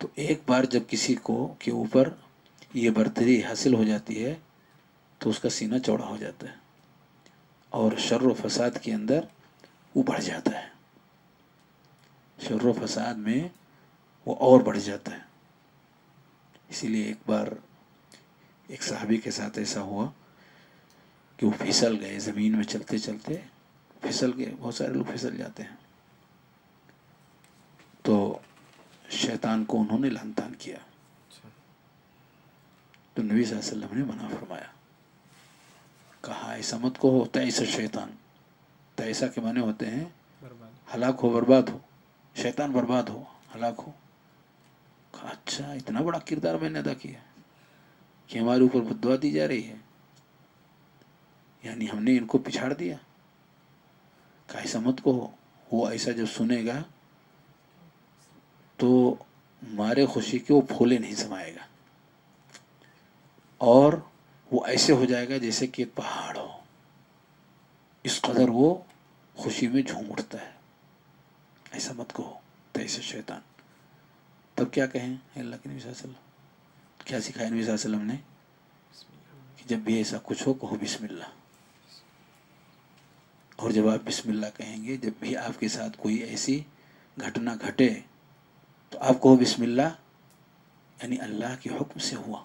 Speaker 1: तो एक बार जब किसी को, के ऊपर ये बर्तरी हासिल हो जाती है तो उसका सीना चौड़ा हो जाता है और शर व फसाद के अंदर वो बढ़ जाता है। शर व फसाद में वो और बढ़ जाता है। इसीलिए एक बार एक साहबी के साथ ऐसा हुआ कि वो फिसल गए ज़मीन में चलते चलते फिसल गए बहुत सारे लोग फिसल जाते हैं। तो शैतान को उन्होंने लान तान किया।
Speaker 2: अच्छा।
Speaker 1: तो नबी सल्लल्लाहु अलैहि वसल्लम ने मना फरमाया कहा ऐसा मत को हो तैसा शैतान। तैसा के माने होते हैं हलाक हो बर्बाद हो। शैतान बर्बाद हो हलाक हो। कहा अच्छा इतना बड़ा किरदार मैंने अदा किया। कि हमारे ऊपर बदवा दी जा रही है। यानी हमने इनको पिछाड़ दिया। कहा ऐसा मत को हो वो ऐसा जब सुनेगा तो मारे खुशी के वो फूले नहीं समाएगा। और वो ऐसे हो जाएगा जैसे कि एक पहाड़ हो। इस कदर वो खुशी में झूम उठता है। ऐसा मत कहो, तैसे शैतान। तब क्या कहें, अल्लाह के नबी वसल्लम? क्या सिखाया नबी वसल्लम ने? कि जब भी ऐसा कुछ हो, कहो बिस्मिल्लाह। और जब आप बिस्मिल्लाह कहेंगे, जब भी आपके साथ कोई ऐसी घटना घटे तो आप कहो बिस्मिल्लाह, यानी अल्लाह के हुक्म से हुआ।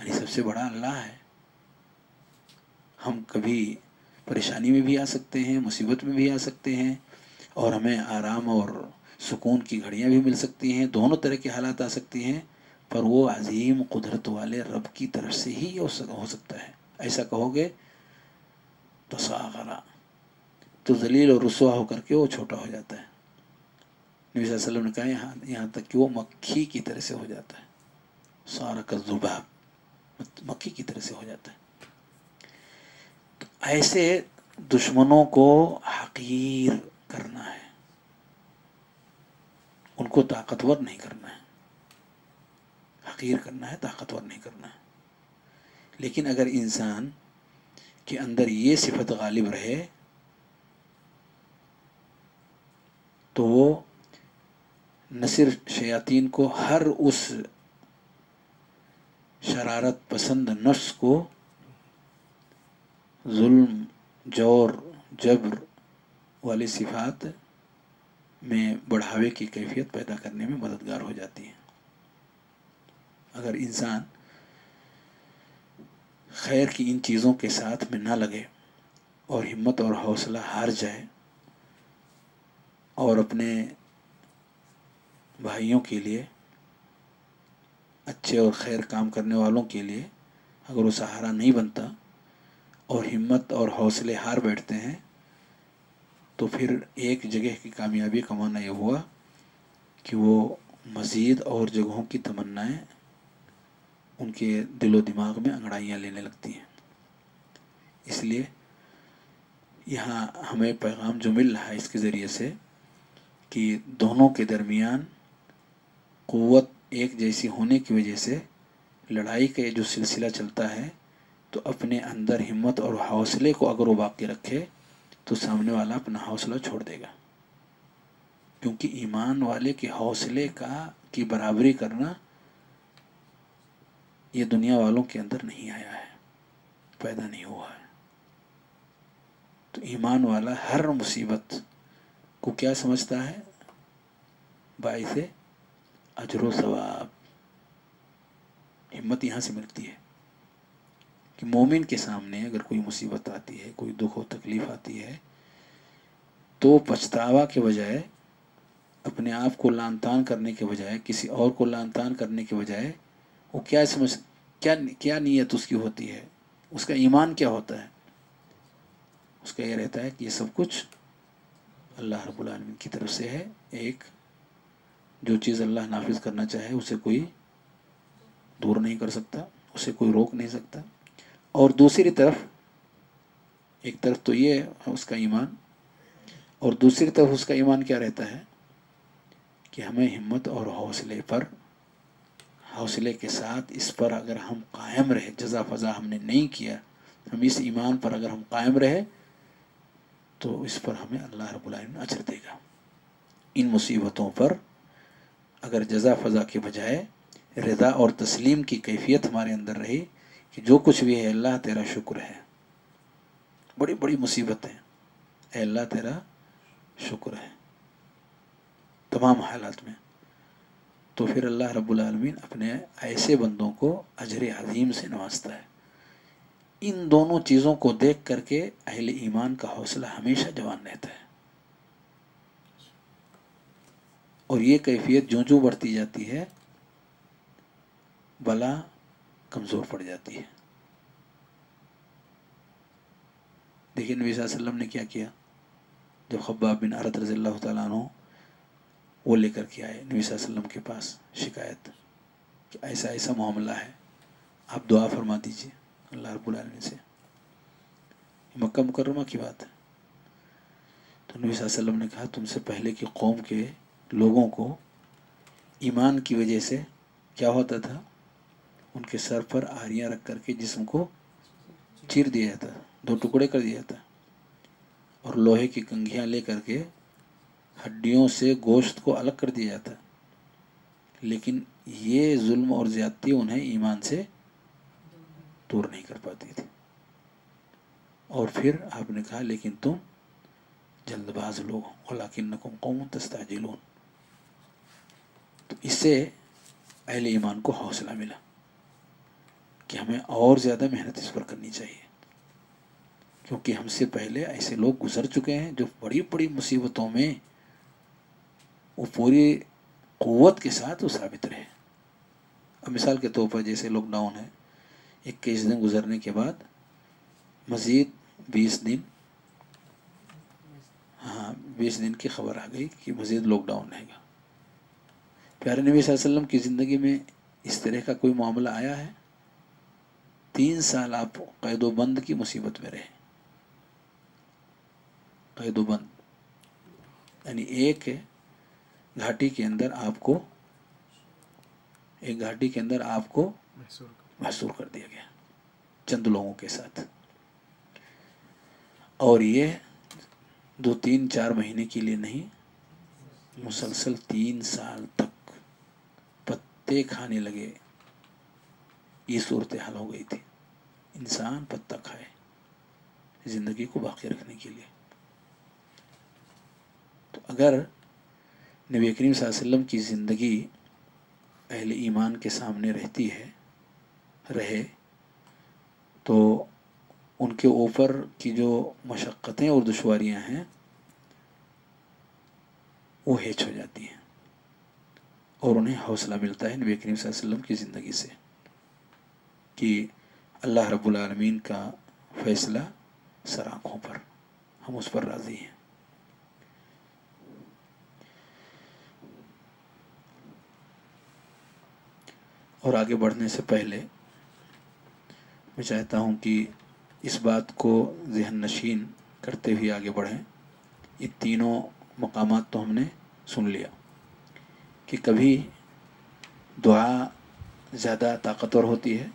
Speaker 1: यानी सबसे बड़ा अल्लाह है। हम कभी परेशानी में भी आ सकते हैं, मुसीबत में भी आ सकते हैं, और हमें आराम और सुकून की घड़ियाँ भी मिल सकती हैं, दोनों तरह के हालात आ सकती हैं, पर वो अजीम कुदरत वाले रब की तरफ़ से ही हो सकता है। ऐसा कहोगे तो सागरा तो जलील और रसुआ होकर के वो छोटा हो जाता है। नबी वसल्लम ने कहा, यहाँ यहाँ तक कि वो मक्खी की तरह से हो जाता है। सारा का मक्खी की तरह से हो जाता है। तो ऐसे दुश्मनों को हकीर करना है। उनको ताकतवर नहीं करना है। हकीर करना है, ताकतवर नहीं करना है। लेकिन अगर इंसान के अंदर ये सिफत गालिब रहे तो वो न सिर्फ़ शयातीन को, हर उस शरारत पसंद नफ्स को जुल्म, ज़ोर, जबर वाली सिफात में बढ़ावे की कैफियत पैदा करने में मददगार हो जाती है। अगर इंसान खैर की इन चीज़ों के साथ में ना लगे और हिम्मत और हौसला हार जाए और अपने भाइयों के लिए, अच्छे और खैर काम करने वालों के लिए अगर वो सहारा नहीं बनता और हिम्मत और हौसले हार बैठते हैं तो फिर एक जगह की कामयाबी कमाना यह हुआ कि वो मज़ीद और जगहों की तमन्नाएँ उनके दिलो दिमाग में अंगड़ाइयाँ लेने लगती हैं। इसलिए यहाँ हमें पैगाम जो मिल रहा है इसके ज़रिए से कि दोनों के दरमियान क़वत एक जैसी होने की वजह से लड़ाई का जो सिलसिला चलता है तो अपने अंदर हिम्मत और हौसले को अगर वो बाकी रखे तो सामने वाला अपना हौसला छोड़ देगा। क्योंकि ईमान वाले के हौसले का, की बराबरी करना ये दुनिया वालों के अंदर नहीं आया है, पैदा नहीं हुआ है। तो ईमान वाला हर मुसीबत को क्या समझता है? बाई से अजरो सवाब हिम्मत यहाँ से मिलती है। कि मोमिन के सामने अगर कोई मुसीबत आती है, कोई दुख और तकलीफ़ आती है तो पछतावा के बजाय, अपने आप को लान तान करने के बजाय, किसी और को लान तान करने के बजाय, वो क्या समझ, क्या क्या नीयत उसकी होती है? उसका ईमान क्या होता है? उसका ये रहता है कि ये सब कुछ अल्लाह रब्बुल की तरफ़ से है। एक, जो चीज़ अल्लाह नाफिज करना चाहे, उसे कोई दूर नहीं कर सकता, उसे कोई रोक नहीं सकता। और दूसरी तरफ़, एक तरफ़ तो ये है उसका ईमान, और दूसरी तरफ़ उसका ईमान क्या रहता है? कि हमें हिम्मत और हौसले पर, हौसले के साथ इस पर अगर हम कायम रहे जजा फजा हमने नहीं किया, हम इस ईमान पर अगर हम कायम रहे तो इस पर हमें अल्लाह रब्बुल आलमीन अजर देगा। इन मुसीबतों पर अगर जजा फजा के बजाय रज़ा और तस्लीम की कैफियत हमारे अंदर रही कि जो कुछ भी है, अल्लाह तेरा शुक्र है। बड़ी बड़ी मुसीबत अल्लाह तेरा शुक्र है। तमाम हालात में। तो फिर अल्लाह रब्बुल अपने ऐसे बंदों को अजर अजीम से नवाजता है। इन दोनों चीज़ों को देख करके अहले ईमान का हौसला हमेशा जवान रहता है। और ये कैफियत जो जो बढ़ती जाती है, बला कमज़ोर पड़ जाती है। देखिए नबी वसल्लम ने क्या किया? जब खब्बा बिन अरत रज़ी तु वो लेकर के आए, नबी वसल्लम के पास शिकायत कि ऐसा ऐसा मामला है, आप दुआ फरमा दीजिए, अल्लाह रब्बुल से। मक्का मुकरमा की बात है। तो नबी वसल्लम ने कहा, तुमसे पहले की कौम के लोगों को ईमान की वजह से क्या होता था? उनके सर पर आरियाँ रख करके जिसम को चीर दिया जाता दो टुकड़े कर दिया जाता और लोहे की कंघियाँ ले करके हड्डियों से गोश्त को अलग कर दिया जाता लेकिन ये जुल्म और ज़्यादती उन्हें ईमान से दूर नहीं कर पाती थी। और फिर आपने कहा, लेकिन तुम जल्दबाज लोग नकुम कौम तस्ताजिलून। तो इससे अहले ईमान को हौसला मिला। कि हमें और ज़्यादा मेहनत इस पर करनी चाहिए। क्योंकि हमसे पहले ऐसे लोग गुजर चुके हैं जो बड़ी बड़ी मुसीबतों में वो पूरी क़वत के साथ वो साबित रहे। अब मिसाल के तौर पर जैसे लॉकडाउन है, इक्कीस दिन गुजरने के बाद मज़ीद बीस दिन हाँ बीस दिन की खबर आ गई कि मज़ीद लॉकडाउन रहेगा प्यारे नबी वसल्लम की ज़िंदगी में इस तरह का कोई मामला आया है? तीन साल आप कैदोबंद की मुसीबत में रहे। कैदोबंद। यानी एक घाटी के अंदर आपको एक घाटी के अंदर आपको
Speaker 2: महसूर
Speaker 1: महसूर कर दिया गया चंद लोगों के साथ। और ये दो तीन चार महीने के लिए नहीं मुसलसल तीन साल तक पत्ते खाने लगे ये सूरत हाल हो गई थी। इंसान पत्ता खाए ज़िंदगी को बाकी रखने के लिए। तो अगर नबी करीम वसल्लम की ज़िंदगी अहले ईमान के सामने रहती है, रहे तो उनके ऊपर की जो मशक्क़तें और दुश्वारियाँ हैं, वो हेच हो जाती हैं और उन्हें हौसला मिलता है नबी करीम वसल्लम की ज़िंदगी से कि अल्लाह रब्बुल आलमीन का फ़ैसला सर आँखों पर। हम उस पर राज़ी हैं। और आगे बढ़ने से पहले मैं चाहता हूँ कि इस बात को जहन नशीन करते हुए आगे बढ़ें। ये तीनों मकाम तो हमने सुन लिया कि कभी दुआ ज़्यादा ताकतवर होती है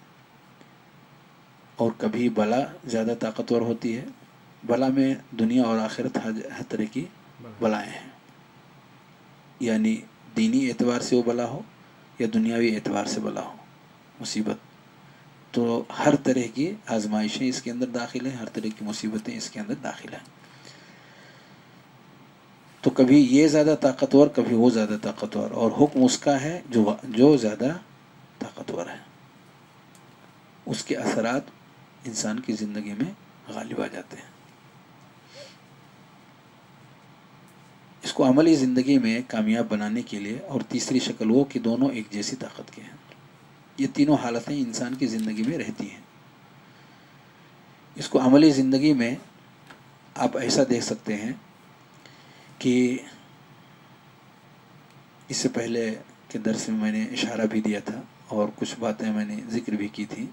Speaker 1: और कभी बला ज़्यादा ताकतवर होती है। बला में दुनिया और आखिरत हर तरह की बलाएँ हैं। यानी दीनी एतबार से वो बला हो या दुनियावी एतबार से बला हो। मुसीबत। तो हर तरह की आजमाइशें इसके अंदर दाखिल हैं, हर तरह की मुसीबतें इसके अंदर दाखिल हैं। तो कभी ये ज़्यादा ताकतवर, कभी वो ज़्यादा ताकतवर। और हुक्म उसका है जो जो ज़्यादा ताकतवर है। उसके असरात इंसान की ज़िंदगी में गालिब आ जाते हैं। इसको अमली ज़िंदगी में कामयाब बनाने के लिए और तीसरी शक्ल वो कि दोनों एक जैसी ताकत के हैं। ये तीनों हालतें इंसान की ज़िंदगी में रहती हैं। इसको अमली ज़िंदगी में आप ऐसा देख सकते हैं कि इससे पहले के दर्स में मैंने इशारा भी दिया था और कुछ बातें मैंने ज़िक्र भी की थी।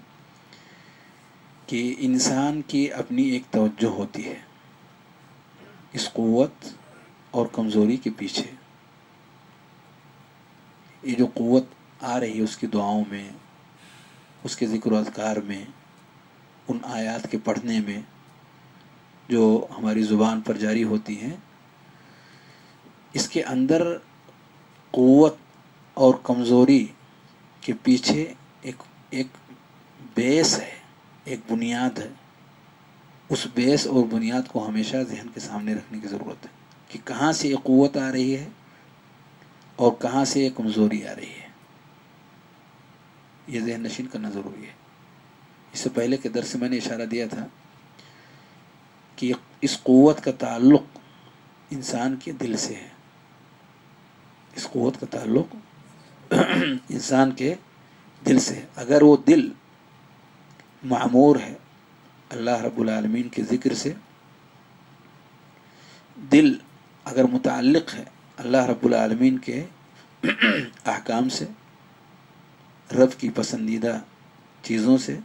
Speaker 1: कि इंसान की अपनी एक तवज्जो होती है, इस क़ुव्वत और कमज़ोरी के पीछे। ये जो क़वत आ रही है उसकी दुआओं में, उसके ज़िक्र अज़कार में, उन आयात के पढ़ने में जो हमारी ज़ुबान पर जारी होती हैं, इसके अंदर क़वत और कमज़ोरी के पीछे एक एक बेस है। एक बुनियाद है। उस बेस और बुनियाद को हमेशा जहन के सामने रखने की ज़रूरत है कि कहाँ से ये क़वत आ रही है और कहाँ से ये कमज़ोरी आ रही है। ये जहन नशीन करना ज़रूरी है। इससे पहले के दर से मैंने इशारा दिया था कि इस क़ुव्वत का ताल्लुक़ इंसान के दिल से है। इस क़ुव्वत का ताल्लुक़ [clears throat] इंसान के दिल से अगर वो दिल मामूर है अल्लाह रब्बुल आलमीन के ज़िक्र से। दिल अगर मुतल्लिक़ है अल्लाह रब्बुल आलमीन के [clears throat] अहकाम से, रब की पसंदीदा चीज़ों से,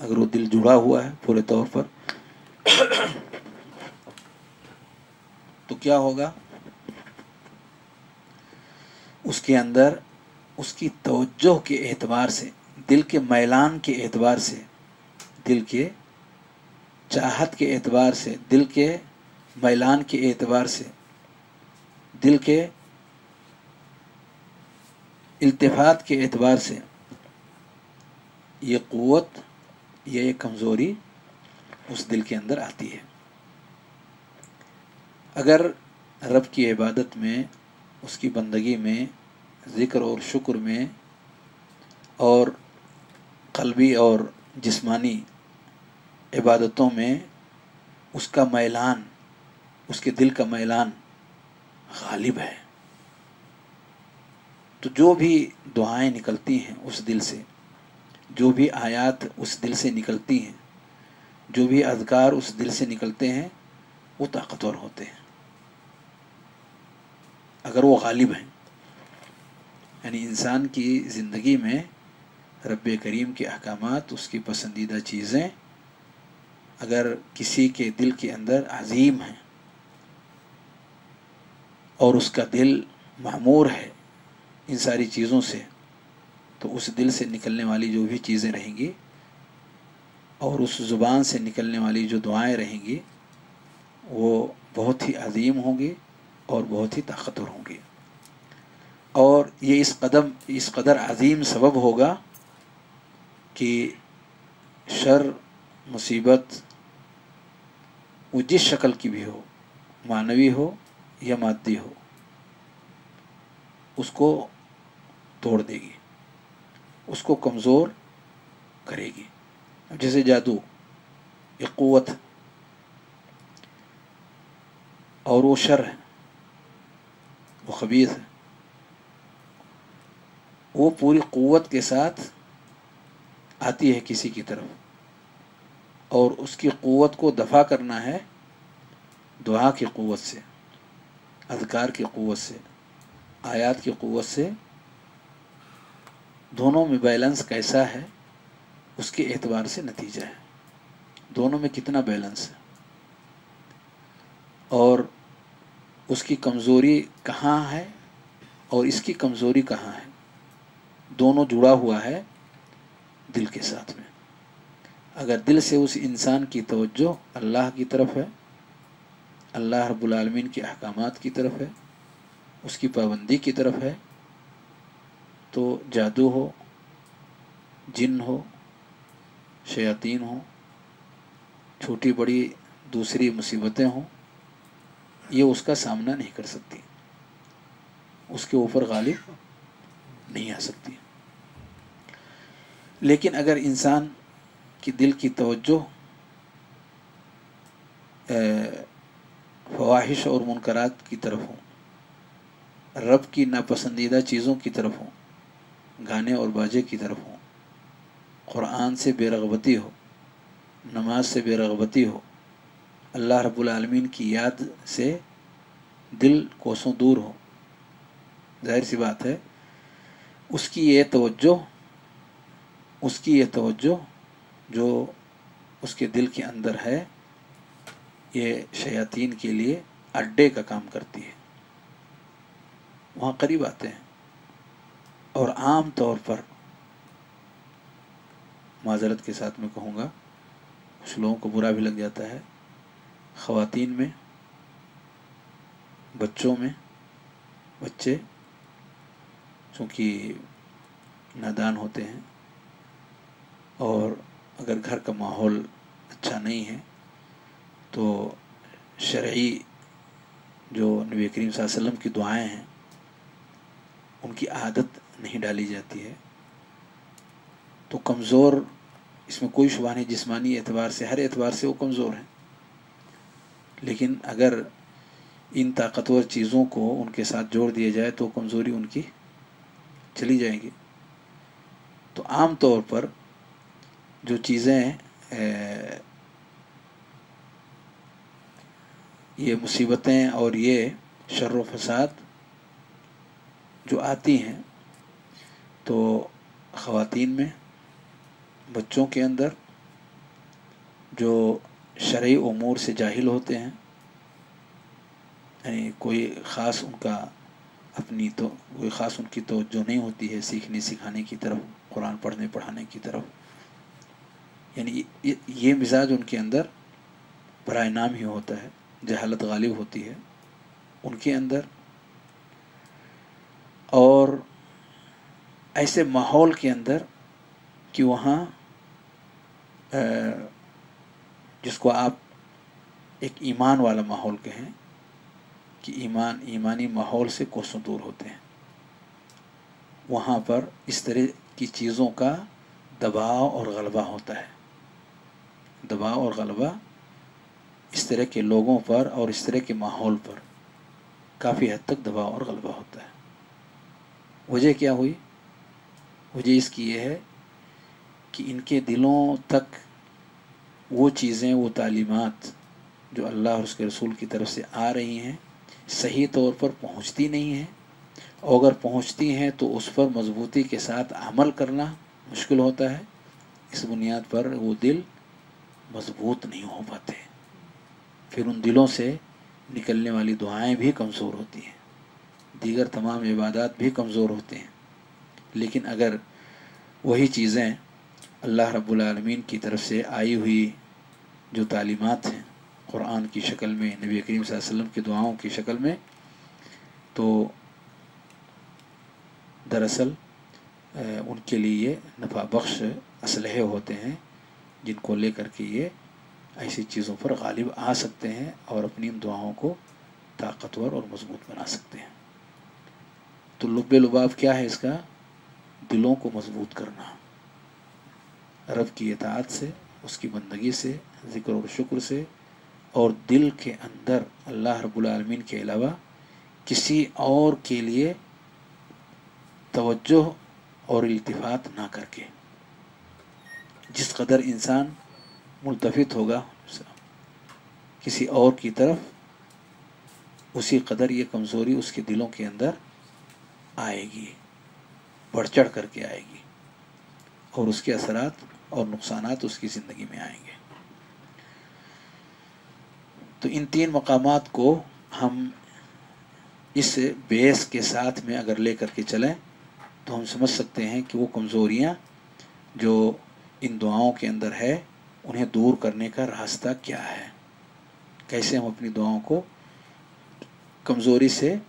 Speaker 1: अगर वो दिल जुड़ा हुआ है पूरे तौर पर तो क्या होगा? उसके अंदर उसकी तवज्जो के एतबार से दिल के मैलान के एतबार से, दिल के चाहत के एतबार से, दिल के मैलान के एतबार से, दिल के इल्तफात के एतबार से, ये क़ुवत, या कमज़ोरी उस दिल के अंदर आती है। अगर रब की इबादत में, उसकी बंदगी में, ज़िक्र और शुक्र में और कल्बी और जिस्मानी इबादतों में उसका मैलान, उसके दिल का मैलान गालिब है। तो जो भी दुआएँ निकलती हैं उस दिल से, जो भी आयात उस दिल से निकलती हैं, जो भी अदकार उस दिल से निकलते हैं, वो ताकतवर होते हैं। अगर वो गालिब हैं, यानी इंसान की ज़िंदगी में रब करीम के अहकाम उसकी पसंदीदा चीज़ें अगर किसी के दिल के अंदर अजीम हैं और उसका दिल मामूर है इन सारी चीज़ों से तो उस दिल से निकलने वाली जो भी चीज़ें रहेंगी और उस ज़ुबान से निकलने वाली जो दुआएँ रहेंगी, वो बहुत ही अजीम होंगी और बहुत ही ताकतवर होंगी। और ये इस कदम, इस कदर अजीम सबब होगा कि शर, मुसीबत वो जिस शक्ल की भी हो, मानवी हो या मादी हो, उसको तोड़ देगी, उसको कमज़ोर करेगी। जैसे जादू, ये क़ुवत और वो शर है, वो खबीस है, वो पूरी क़वत के साथ आती है किसी की तरफ़। और उसकी क़वत को दफ़ा करना है दुआ की क़वत से अदकार की क़ुवत से, आयात की क़ुवत से। दोनों में बैलेंस कैसा है, उसके एतबार से नतीजा है। दोनों में कितना बैलेंस है। और उसकी कमज़ोरी कहाँ है और इसकी कमज़ोरी कहाँ है। दोनों जुड़ा हुआ है दिल के साथ में। अगर दिल से उस इंसान की तवज्जो अल्लाह की तरफ़ है, अल्लाह रब्बुल के अहकाम की तरफ़ है, उसकी पाबंदी की तरफ़ है तो जादू हो, जिन हो, शयातीन हो, छोटी बड़ी दूसरी मुसीबतें हों, ये उसका सामना नहीं कर सकती। उसके ऊपर गालिब नहीं आ सकती। लेकिन अगर इंसान की दिल की तवज्जो फवाहिश और मुनकरात की तरफ़ हो, रब की नापसंदीदा चीज़ों की तरफ़ हो, गाने और बाजे की तरफ़ हो क़ुरान से बेरगबती हो, नमाज़ से बेरगबती हो, अल्लाह रब्बुल आलमीन की याद से दिल कोसों दूर हो, ज़ाहिर सी बात है, उसकी ये तवज्जो उसकी ये तवज्जो जो उसके दिल के अंदर है, ये शयातीन के लिए अड्डे का काम करती है। वहाँ करीब आते हैं और आम तौर पर माजरत के साथ में कहूँगा, कुछ लोगों को बुरा भी लग जाता है। ख़वातीन में, बच्चों में, बच्चे, चूँकि नादान होते हैं और अगर घर का माहौल अच्छा नहीं है तो शर्ई जो नबी करीम वसल्लम की दुआएँ हैं, उनकी आदत नहीं डाली जाती है। तो कमज़ोर इसमें कोई शुबा नहीं, जिसमानी एतबार से, हर एतबार से वो कमज़ोर हैं। लेकिन अगर इन ताकतवर चीज़ों को उनके साथ जोड़ दिया जाए तो कमज़ोरी उनकी चली जाएगी। तो आम तौर पर जो चीज़ें ये मुसीबतें और ये शर फसाद जो आती हैं तो ख़वातीन में, बच्चों के अंदर जो शरय उमूर से जाहिल होते हैं, यानी कोई ख़ास उनका अपनी तो कोई ख़ास उनकी तो जो नहीं होती है सीखने सिखाने की तरफ़, कुरान पढ़ने पढ़ाने की तरफ़ यानी ये, मिजाज उनके अंदर बरए नाम ही होता है जहालत गालिब होती है उनके अंदर। और ऐसे माहौल के अंदर कि वहाँ जिसको आप एक ईमान वाला माहौल कहें कि ईमान ईमानी माहौल से कोसों दूर होते हैं। वहाँ पर इस तरह की चीज़ों का दबाव और गलबा होता है। दबाव और गलबा इस तरह के लोगों पर और इस तरह के माहौल पर काफ़ी हद तक दबाव और गलबा होता है। वजह क्या हुई? वजह इसकी ये है कि इनके दिलों तक वो चीज़ें, वो तालीमात जो अल्लाह और उसके रसूल की तरफ़ से आ रही हैं, सही तौर पर पहुँचती नहीं हैं और अगर पहुँचती हैं तो उस पर मजबूती के साथ अमल करना मुश्किल होता है। इस बुनियाद पर वो दिल मज़बूत नहीं हो पाते। फिर उन दिलों से निकलने वाली दुआएँ भी कमज़ोर होती हैं। दीगर तमाम इबादत भी कमज़ोर होते हैं। लेकिन अगर वही चीज़ें अल्लाह रब्बुल आलमीन की तरफ़ से आई हुई जो तालीमात हैं कुरान की शक्ल में, नबी करीम वसल्लम की दुआओं की शक्ल में तो दरअसल उनके लिए नफ़ा बख्श असलहे होते हैं। जिनको लेकर के ये ऐसी चीज़ों पर गालिब आ सकते हैं और अपनी दुआओं को ताकतवर और मज़बूत बना सकते हैं। तो लुब लुबाब क्या है इसका? दिलों को मज़बूत करना। रब की इतात से, उसकी बंदगी से, ज़िक्र और शुक्र से, और दिल के अंदर अल्लाह रब्बुल आलमीन के अलावा किसी और के लिए तवज्जो और इल्तिफात ना करके। जिस कदर इंसान मुलतफित होगा किसी और की तरफ़, उसी कदर ये कमज़ोरी उसके दिलों के अंदर आएगी, बढ़ चढ़ करके आएगी और उसके असरात और नुकसानात उसकी ज़िंदगी में आएँगे। तो इन तीन मकामात को हम इस बेस के साथ में अगर ले करके चलें तो हम समझ सकते हैं कि वो कमज़ोरियाँ जो इन दुआओं के अंदर है, उन्हें दूर करने का रास्ता क्या है? कैसे हम अपनी दुआओं को कमज़ोरी से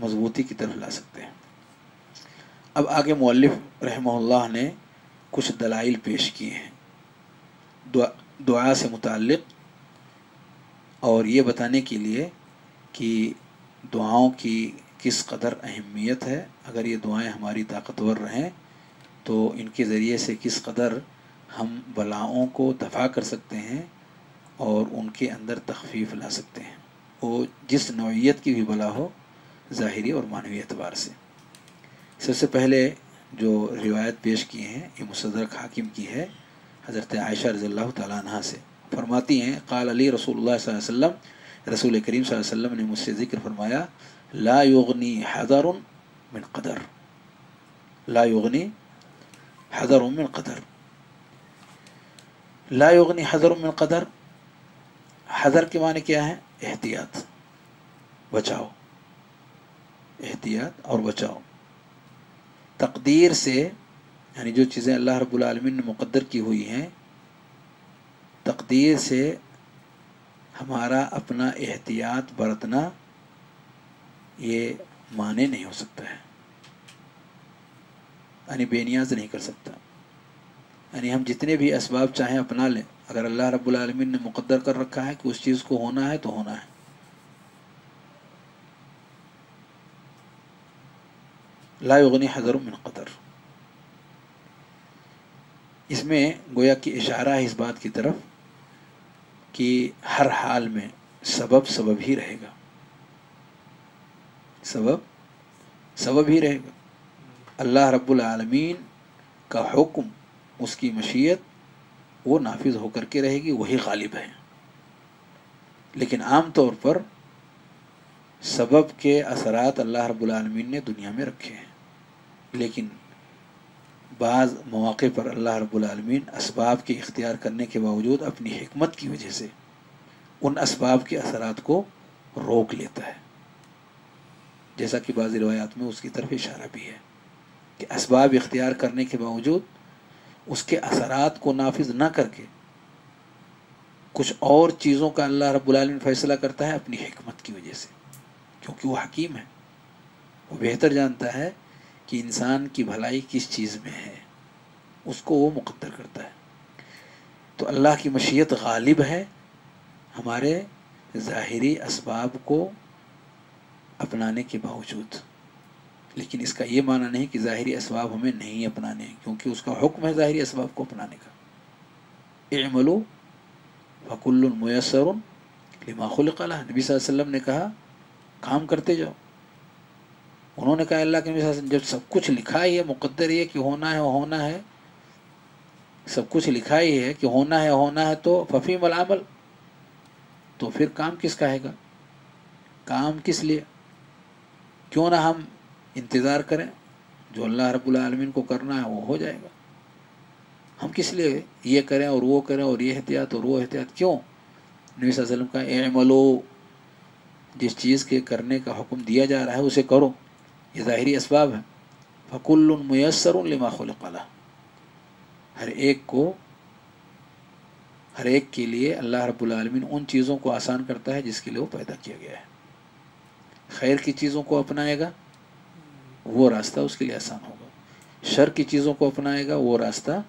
Speaker 1: मजबूती की तरफ़ ला सकते हैं? अब आगे मौलफ़ रहमल्ला ने कुछ दलाइल पेश किए हैं। दुआ दुआ से मुतक़ और ये बताने के लिए कि दुआओं की किस कदर अहमियत है, अगर ये दुआएँ हमारी ताकतवर रहें तो इनके ज़रिए से किस कदर हम बलाओं को दफ़ा कर सकते हैं और उनके अंदर तखफीफ ला सकते हैं। वो जिस नौीयत की भी बला हो, ज़ाहरी और मानवी एतबार से। सबसे पहले जो रिवायत पेश किए हैं, ये मुसदरक हाकिम की है, हज़रत आयशा रज़ी तह से। फरमाती हैं, काल अली अलैहि वसल्लम, रसूल करीम वसम ने मुझसे ज़िक्र फरमाया, ला युगनी हज़र मिन कदर। ला युगनी हज़र मिन कदर ला युगनी हज़र मिन कदर हज़र के माने क्या है? एहतियात. बचाओ. एहतियात और बचाओ. तकदीर से, यानी जो चीज़ें अल्लाह रब्बुल आलमीन ने मुक़द्दर की हुई हैं, तकदीर से हमारा अपना एहतियात बरतना ये माने नहीं हो सकता है। यानी बेनियाज नहीं कर सकता। यानी हम जितने भी इसबाब चाहें अपना लें। अगर अल्लाह रब्बुल आलमीन ने मुक़द्दर कर रखा है कि उस चीज़ को होना है तो होना है। ला युगनी हज़र मिन कदर। इसमें गोया कि इशारा है इस बात की तरफ़ कि हर हाल में सबब सबब ही रहेगा। सबब सबब ही रहेगा। अल्लाह रब्बुल आलमीन का हुक्म, उसकी मशीयत, वो नाफिज होकर के रहेगी, वही गालिब है। लेकिन आम तौर पर सबब के असरात अल्लाह रब्बुल आलमीन ने दुनिया में रखे हैं। लेकिन बाज़ मौक़े पर अल्लाह रब्बुल आलमीन असबाब के इख्तियार करने के बावजूद अपनी हिकमत की वजह से उन असबाब के असरात को रोक लेता है। जैसा कि बाज़ रवायात में उसकी तरफ़ इशारा भी है। कि इसबाब इख्तियार करने के बावजूद उसके असरात को नाफिज ना करके कुछ और चीज़ों का अल्लाह रब्बुल फ़ैसला करता है अपनी हिकमत की वजह से। क्योंकि वो हकीम है। वो बेहतर जानता है कि इंसान की भलाई किस चीज़ में है। उसको वो मुकद्दर करता है। तो अल्लाह की मशीयत गालिब है। हमारे ज़ाहिरी इसबाब को अपनाने के बावजूद। लेकिन इसका ये माना नहीं कि ज़ाहिरी इसबाब हमें नहीं अपनाने हैं, क्योंकि उसका हुक्म है ज़ाहिरी इसबाब को अपनाने का। एमलो फ़कुल्लमसर लिमा खुलक़ला नबी वसल्लम ने कहा, काम करते जाओ। उन्होंने कहा, अल्लाह के नबी जब सब कुछ लिखा ही है मुकद्दर ये कि होना है होना है, सब कुछ लिखा ही है कि होना है होना है तो फ़फ़ी मलामल तो फिर काम किसका हैगा काम किस लिए? क्यों ना हम इंतज़ार करें। जो अल्लाह रब्बुल आलमीन को करना है, वो हो जाएगा। हम किस लिए ये करें और वो करें और ये एहतियात और वो एहतियात? क्यों? नबी वसल्लम का एमलो जिस चीज़ के करने का हुक्म दिया जा रहा है, उसे करो। ये ज़ाहरी इसबाब है। फ़कुल्ल मैसर लिमा खुलक़ला हर एक को, हर एक के लिए अल्लाह रब्बुल आलमीन उन चीज़ों को आसान करता है, जिसके लिए वो पैदा किया गया है। खैर की चीज़ों को अपनाएगा वो रास्ता उसके लिए आसान होगा। शर की चीज़ों को अपनाएगा, वो रास्ता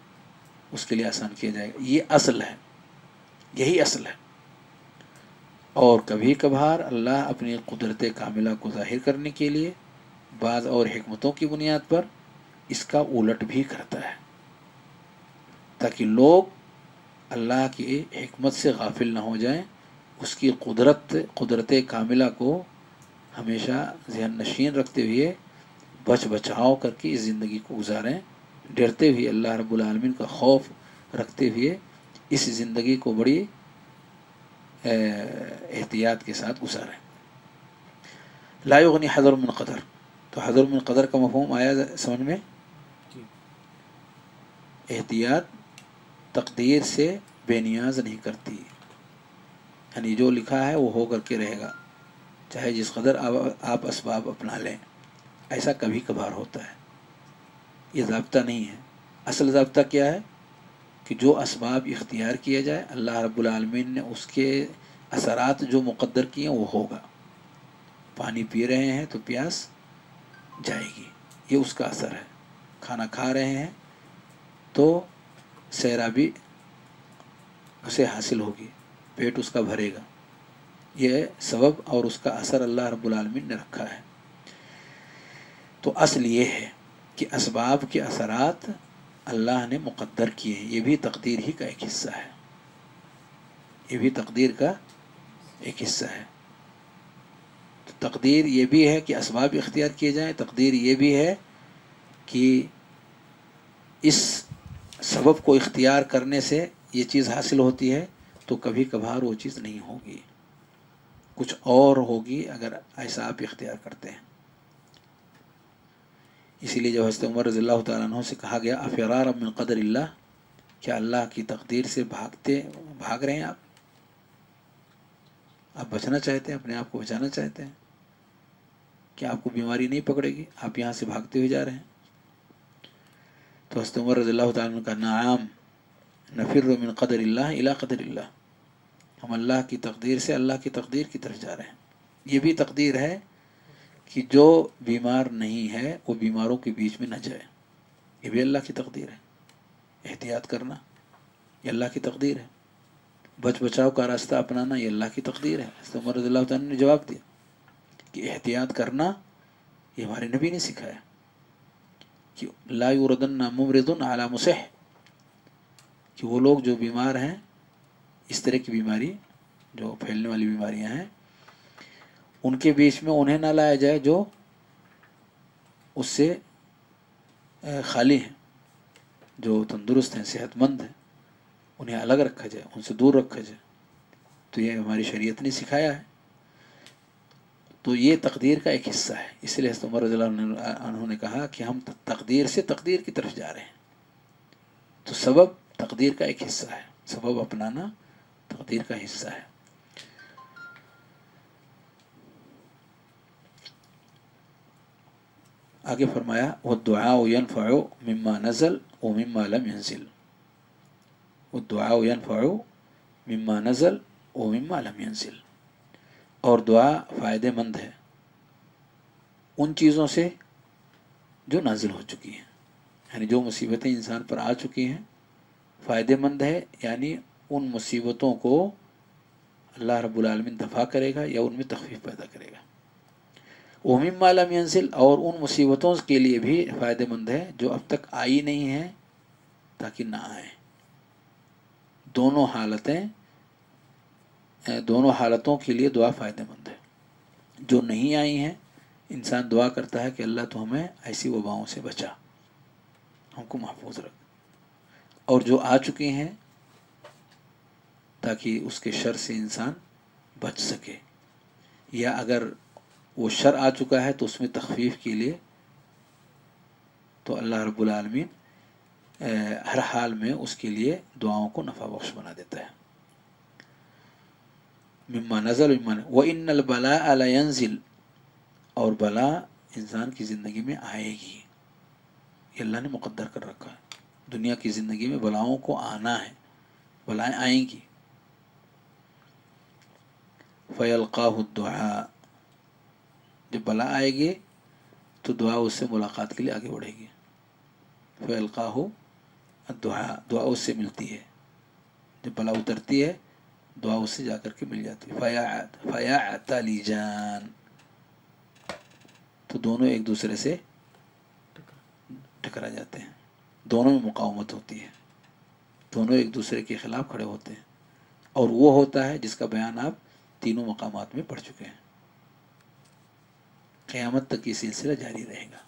Speaker 1: उसके लिए आसान किया जाएगा। ये असल है। यही असल है। और कभी कभार अल्लाह अपनी कुदरत कामिला को ज़ाहिर करने के लिए बाज़ और हमतों की बुनियाद पर इसका उलट भी करता है। ताकि लोग अल्लाह की हमत से गाफिल ना हो जाएँ, उसकी कुदरत कुदरत कामिला को हमेशा जहन नशीन रखते हुए बच बचाव करके इस ज़िंदगी को गुजारें। डरते हुए अल्लाह रब्बुल आलमीन का खौफ रखते हुए इस ज़िंदगी को बड़ी एहतियात के साथ गुजारें। लायुगनी हज़र मिन कदर। तो हज़र मिन कदर का मफहम आया समझ में? एहतियात तकदीर से बेनियाज नहीं करती। यानी जो लिखा है वो हो करके रहेगा। चाहे जिस कदर आप, आप इसबाब अपना लें। ऐसा कभी कभार होता है। ये जबता नहीं है। असल जबता क्या है? कि जो इसबाब इख्तियार किया जाए, अल्लाह रब्बुल ने उसके असरात जो मुक़द्दर किए वो होगा। पानी पी रहे हैं तो प्यास जाएगी। ये उसका असर है। खाना खा रहे हैं तो सैराबी उसे हासिल होगी। पेट उसका भरेगा। यह सबब और उसका असर अल्लाह रब्बुल आलमीन ने रखा है। तो असल ये है कि इसबाब के असरात अल्लाह ने मुक़द्दर किए ये भी तकदीर ही का एक हिस्सा है। ये भी तकदीर का एक हिस्सा है। तो तकदीर ये भी है कि इसबाब इख्तियार किए जाएँ। तकदीर ये भी है कि इस सबब को इख्तियार करने से ये चीज़ हासिल होती है तो कभी कभार वो चीज़ नहीं होगी। कुछ और होगी अगर ऐसा आप इख्तियार करते हैं। इसीलिए जब हज़रत उमर रज़ी तु से कहा गया अफ़रार मिन कदर क्या अल्लाह की तकदीर से भागते, भाग रहे हैं आप? आप बचना चाहते हैं, अपने आप को बचाना चाहते हैं? क्या आपको बीमारी नहीं पकड़ेगी? आप यहाँ से भागते हुए जा रहे हैं? तो हस्त उमर रज़ी तु नफिर मिन कदर इला कदर हम अल्लाह की तकदीर से अल्लाह की तकदीर की तरफ़ जा रहे हैं। ये भी तकदीर है कि जो बीमार नहीं है, वो बीमारों के बीच में न जाए। ये भी अल्लाह की तकदीर है। एहतियात करना, ये अल्लाह की तकदीर है। बच बचाव का रास्ता अपनाना, ये अल्लाह की तकदीर है। तो उमर रज़ी ने जवाब दिया कि एहतियात करना, ये हमारे नबी ने सिखाया। कि लायुरदन मुमरदन आला मुसह। कि वो लोग जो बीमार हैं, इस तरह की बीमारी, जो फैलने वाली बीमारियाँ हैं उनके बीच में उन्हें ना लाया जाए जो उससे खाली हैं, जो तंदुरुस्त हैं, सेहतमंद हैं, उन्हें अलग रखा जाए, उनसे दूर रखा जाए। तो ये हमारी शरीयत ने सिखाया है। तो ये तकदीर का एक हिस्सा है। इसलिए उमर उन्होंने कहा कि हम तकदीर से तकदीर की तरफ़ जा रहे हैं। तो सबब तकदीर का एक हिस्सा है। सबब अपनाना तकदीर का हिस्सा है। आगे फरमाया वह दुआ फ़ो मम्मा नज़ल व मम्मा लम यंजिल वह दुआ फ़ो मम्मा नज़ल व मम्मा लम यंजिल और दुआ फ़ायदेमंद है उन चीज़ों से जो नाजिल हो चुकी हैं। यानी जो मुसीबतें इंसान पर आ चुकी हैं, फ़ायदेमंद है, यानी उन मुसीबतों को अल्लाह रब्बुल आलमीन दफ़ा करेगा या उनमें तखफीफ पैदा करेगा। ओमिम मालम यंसिल, और उन मुसीबतों के लिए भी फ़ायदेमंद है, जो अब तक आई नहीं है, ताकि ना आए। दोनों हालतें दोनों हालतों के लिए दुआ फ़ायदेमंद है। जो नहीं आई हैं, इंसान दुआ करता है कि अल्लाह तो हमें ऐसी वबाओं से बचा, हमको महफूज रख। और जो आ चुकी हैं, ताकि उसके शर से इंसान बच सके। या अगर वो शर आ चुका है तो उसमें तखफीफ के लिए तो अल्लाह रब्बुल आलमीन हर हाल में उसके लिए दुआओं को नफ़ा बख्श बना देता है। मम्मा नज़र मम्मा व इन बला और बला इंसान की ज़िंदगी में आएगी। ये अल्लाह ने मुकद्दर कर रखा है। दुनिया की ज़िंदगी में बलाओं को आना है, बलाएँ आएँगी। फ़यलक़ाह दुआ जब बला आएगी तो दुआ उससे मुलाकात के लिए आगे बढ़ेगी। फ़यलक़ाह दुआ दुआ उससे मिलती है। जब बला उतरती है, दुआ उससे जाकर के मिल जाती है। फ़या फ़या जान। तो दोनों एक दूसरे से टकरा जाते हैं। दोनों में मुकावमत होती है। दोनों एक दूसरे के ख़िलाफ़ खड़े होते हैं। और वो होता है जिसका बयान आप तीनों मकामात में पढ़ चुके हैं। क़यामत तक ये सिलसिला जारी रहेगा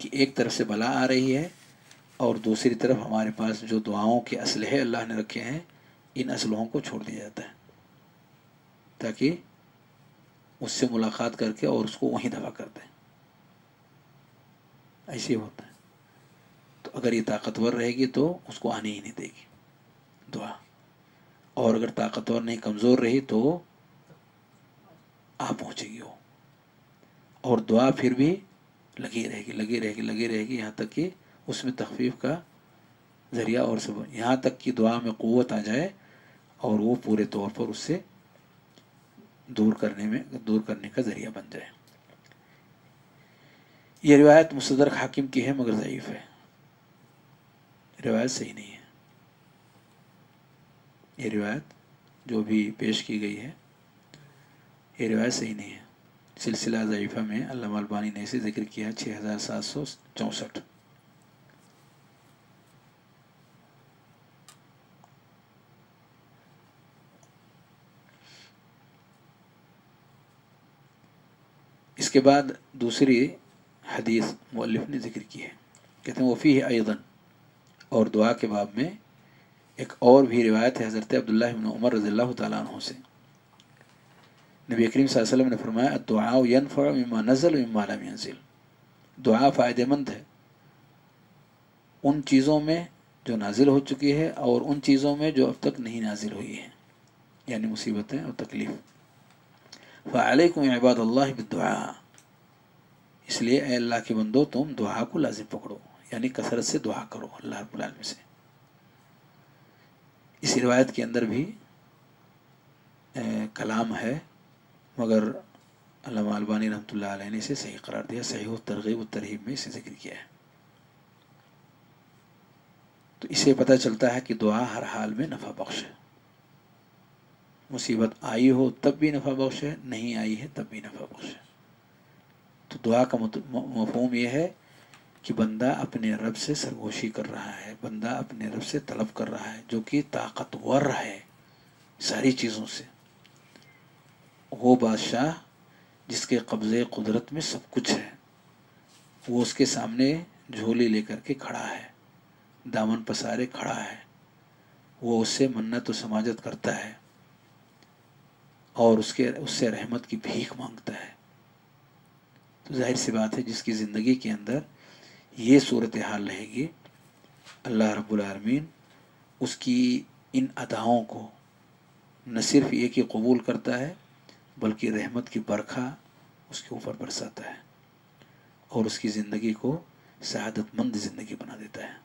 Speaker 1: कि एक तरफ़ से बला आ रही है और दूसरी तरफ़ हमारे पास जो दुआओं के असलहे अल्लाह ने रखे हैं, इन असलहों को छोड़ दिया जाता है। ताकि उससे मुलाकात करके और उसको वहीं दफ़ा कर दें। ऐसे होता है। तो अगर ये ताकतवर रहेगी तो उसको आने ही नहीं देगी। दुआ। और अगर ताकतवर नहीं, कमज़ोर रही तो आ पहुँचेगी वो। और दुआ फिर भी लगी रहेगी लगी रहेगी लगी रहेगी यहाँ तक कि उसमें तखफीफ का ज़रिया और सब, यहाँ तक कि दुआ में क़वत आ जाए और वो पूरे तौर पर उससे दूर करने में, दूर करने का ज़रिया बन जाए। ये रिवायत मुसदर हाकिम की है, मगर ज़यीफ़ है। रिवायत सही नहीं है। ये रिवायत जो भी पेश की गई है, ये रिवायत सही नहीं है। सिलसिला ज़यीफ़ा में अल्लाह अलबानी ने इसे ज़िक्र किया छः हज़ार सात सौ चौंसठ। इसके बाद दूसरी हदीस मौलफ ने ज़िक्र की है। कहते हैं वफ़ी है अयदन और दुआ के बाब में एक और भी रिवायत है, हज़रत अब्दुल्ला उमर रज़ी तु से। नबी करीम वसल्लम ने फरमाया दुआ यनफ़ा नज़ल ममा लम यंजिल दुआ फ़ायदेमंद है उन चीज़ों में जो नाजिल हो चुकी है और उन चीज़ों में जो अब तक नहीं नाजिल हुई है यानी मुसीबतें और तकलीफ़ फ़ालकुम इबाद दुआ इसलिए अल्लाह के बंदो तुम दुआ को लाजिम पकड़ो यानी कसरत से दुआ करो अल्लाह रब्बुल से इस रिवायत के अंदर भी ए, कलाम है मगर अल्लाह अलबानी रहमतुल्लाह ने इसे सही करार दिया, सही व तरगीब तरहीब में इसे ज़िक्र किया है। तो इसे पता चलता है कि दुआ हर हाल में नफ़ा बख्श है। मुसीबत आई हो तब भी नफ़ा बख्श है, नहीं आई है तब भी नफ़ा बख्श है। तो दुआ का मफहूम यह है कि बंदा अपने रब से सरगोशी कर रहा है, बंदा अपने रब से तलब कर रहा है, जो कि ताकतवर है सारी चीज़ों से। वो बादशाह जिसके कब्ज़े कुदरत में सब कुछ है, वो उसके सामने झोली लेकर के खड़ा है, दामन पसारे खड़ा है, वो उससे मन्नत समाजत करता है और उसके, उससे रहमत की भीख माँगता है। तो ज़ाहिर सी बात है, जिसकी ज़िंदगी के अंदर ये सूरत हाल रहेगी, अल्लाह रब्बुल आलमीन उसकी इन अदाओं को न सिर्फ़ ये कि कबूल करता है बल्कि रहमत की बरखा उसके ऊपर बरसाता है और उसकी ज़िंदगी को शहादतमंद ज़िंदगी बना देता है।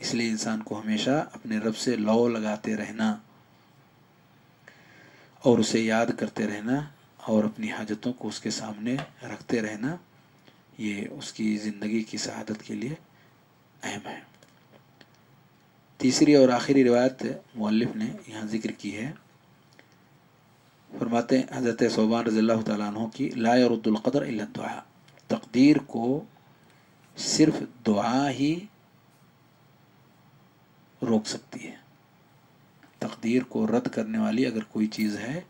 Speaker 1: इसलिए इंसान को हमेशा अपने रब से लौ लगाते रहना और उसे याद करते रहना और अपनी हाजतों को उसके सामने रखते रहना, ये उसकी ज़िंदगी की शहादत के लिए अहम है। तीसरी और आखिरी रिवायत मौलफ ने यहाँ ज़िक्र की है। फरमाते हज़रत सोबान रज़ी तु की लारद्दुलक़दर दुआ। तकदीर को सिर्फ़ दुआ ही रोक सकती है। तकदीर को रद्द करने वाली अगर कोई चीज़ है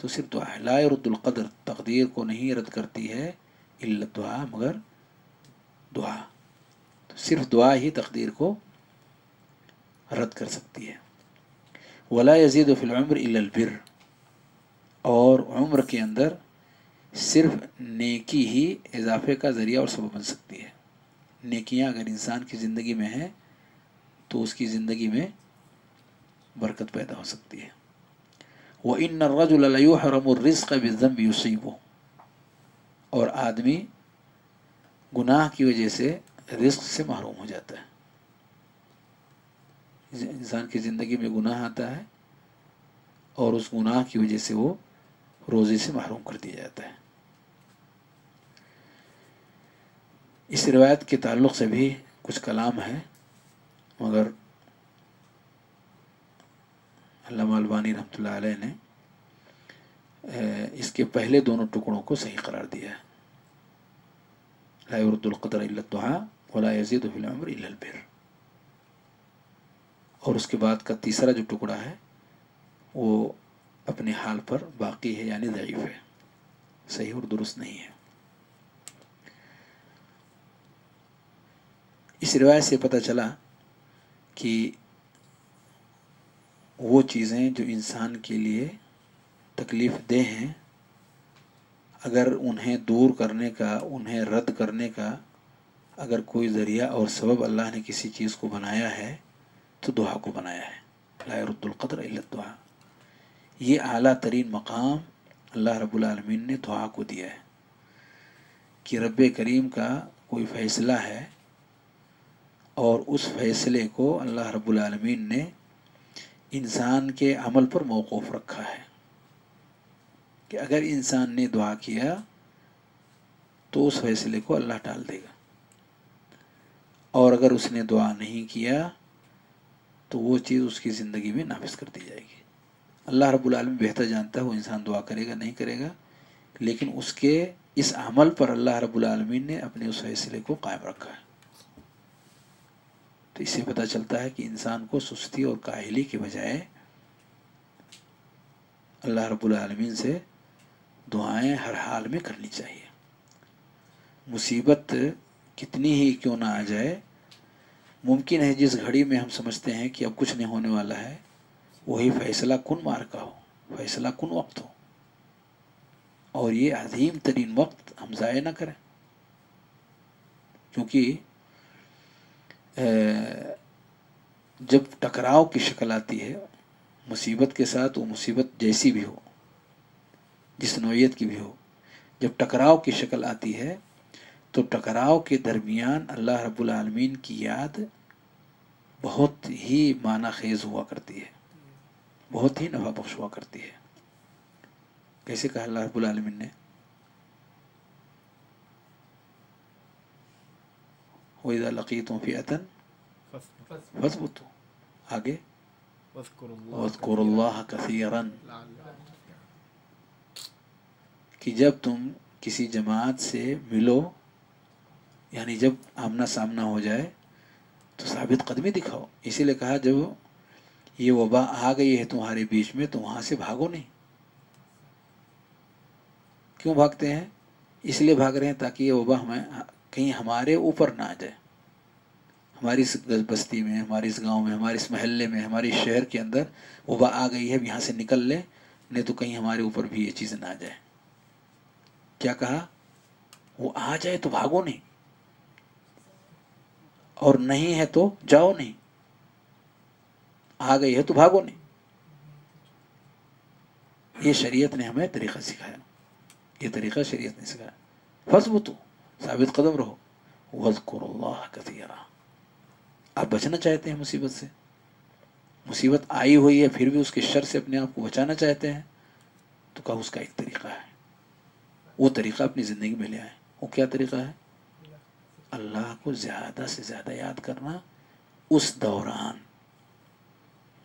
Speaker 1: तो सिर्फ़ दुआ है। लारद्दुलक़दर तकदीर को नहीं रद्द करती है दुआ, मगर दुआ। तो सिर्फ़ दुआ ही तकदीर को रद्द कर सकती है। वला यजीद फ़िलम्र इल्लबिर और उम्र के अंदर सिर्फ़ नेकी ही इजाफे का ज़रिया और सबब बन सकती है। नेकियाँ अगर इंसान की ज़िंदगी में है तो उसकी ज़िंदगी में बरकत पैदा हो सकती है। वह इन रजुलरमरिज़ बिज़म यूसीब और आदमी गुनाह की वजह से रिस्क से महरूम हो जाता है। इंसान की ज़िंदगी में गुनाह आता है और उस गुनाह की वजह से वो रोज़े से महरूम कर दिया जाता है। इस रिवायत के ताल्लुक़ से भी कुछ कलाम है, मगर अल्लाबानी रहमत ने इसके पहले दोनों टुकड़ों को सही करार दिया है। लाउरदुल्क़दर वला यजीद फिलमर और उसके बाद का तीसरा जो टुकड़ा है, वो अपने हाल पर बाकी है, यानी ज़यीफ़ है। सही और दुरुस्त नहीं है। इस रिवायत से पता चला कि वो चीज़ें जो इंसान के लिए तकलीफ़ दे हैं, अगर उन्हें दूर करने का, उन्हें रद्द करने का, अगर कोई ज़रिया और सबब अल्लाह ने किसी चीज़ को बनाया है तो दुआ को बनाया है। लारद्दुल्क़द्र दुआ। ये आला तरीन मकाम अल्लाह रब्बुल ने दुआ को दिया है कि रब करीम का कोई फ़ैसला है और उस फैसले को अल्लाह रब्बुल ने इंसान के अमल पर मौकूफ़ रखा है। कि अगर इंसान ने दुआ किया तो उस फैसले को अल्लाह टाल देगा। और अगर उसने दुआ नहीं किया तो वो चीज़ उसकी ज़िंदगी में नाफिज कर दी जाएगी। अल्लाह रब्बुल बेहतर जानता है, वो इंसान दुआ करेगा, नहीं करेगा। लेकिन उसके इस अमल पर अल्लाह रब्बुल ने अपने उस फैसले को कायम रखा है। तो इससे पता चलता है कि इंसान को सुस्ती और काहली के बजाय अल्लाह रब्बुल आलमीन से दुआएँ हर हाल में करनी चाहिए। मुसीबत कितनी ही क्यों ना आ जाए, मुमकिन है जिस घड़ी में हम समझते हैं कि अब कुछ नहीं होने वाला है वही फैसला कन मार का हो? फैसला कन वक्त हो? और ये अजीम तरीन वक्त हम ज़ाय ना करें। क्योंकि जब टकराव की शक्ल आती है, मुसीबत के साथ वो मुसीबत जैसी भी हो, जिस नोयत की भी हो, जब टकराव की शक्ल आती है तो टकराव के दरमियान अल्लाह रब्बुल आलमीन की याद बहुत ही माना खेज हुआ करती है। बहुत ही नफा बख्श हुआ करती है। कैसे कहा अल्लाह रब्बुल आलमीन ने? वैदा लकीतुम फ़ियतन फसबुतु। आगे कसीरन। कि जब तुम किसी जमात से मिलो, यानी जब आमना सामना हो जाए तो साबित कदमी दिखाओ। इसीलिए कहा, जब ये वबा आ गई है तुम्हारे बीच में तो वहाँ से भागो नहीं। क्यों भागते हैं? इसलिए भाग रहे हैं ताकि ये वबा हमें, कहीं हमारे ऊपर ना आ जाए। हमारी इस बस्ती में, हमारे इस गाँव में, हमारे इस महल्ले में, हमारे शहर के अंदर वबा आ गई है यहाँ से निकल ले, नहीं तो कहीं हमारे ऊपर भी ये चीज़ ना आ जाए। क्या कहा? वो आ जाए तो भागो नहीं। और नहीं है तो जाओ नहीं। आ गई है तो भागो नहीं। ये शरीयत ने हमें तरीका सिखाया। ये तरीका शरीयत ने सिखाया। फसबू तो साबित कदम रहो। वजकुल्लाह कसीरा। आप बचना चाहते हैं मुसीबत से। मुसीबत आई हुई है, फिर भी उसके शर से अपने आप को बचाना चाहते हैं। तो कहा उसका एक तरीका है। वो तरीका अपनी ज़िंदगी में ले आए। वो क्या तरीका है? अल्लाह को ज़्यादा से ज़्यादा याद करना। उस दौरान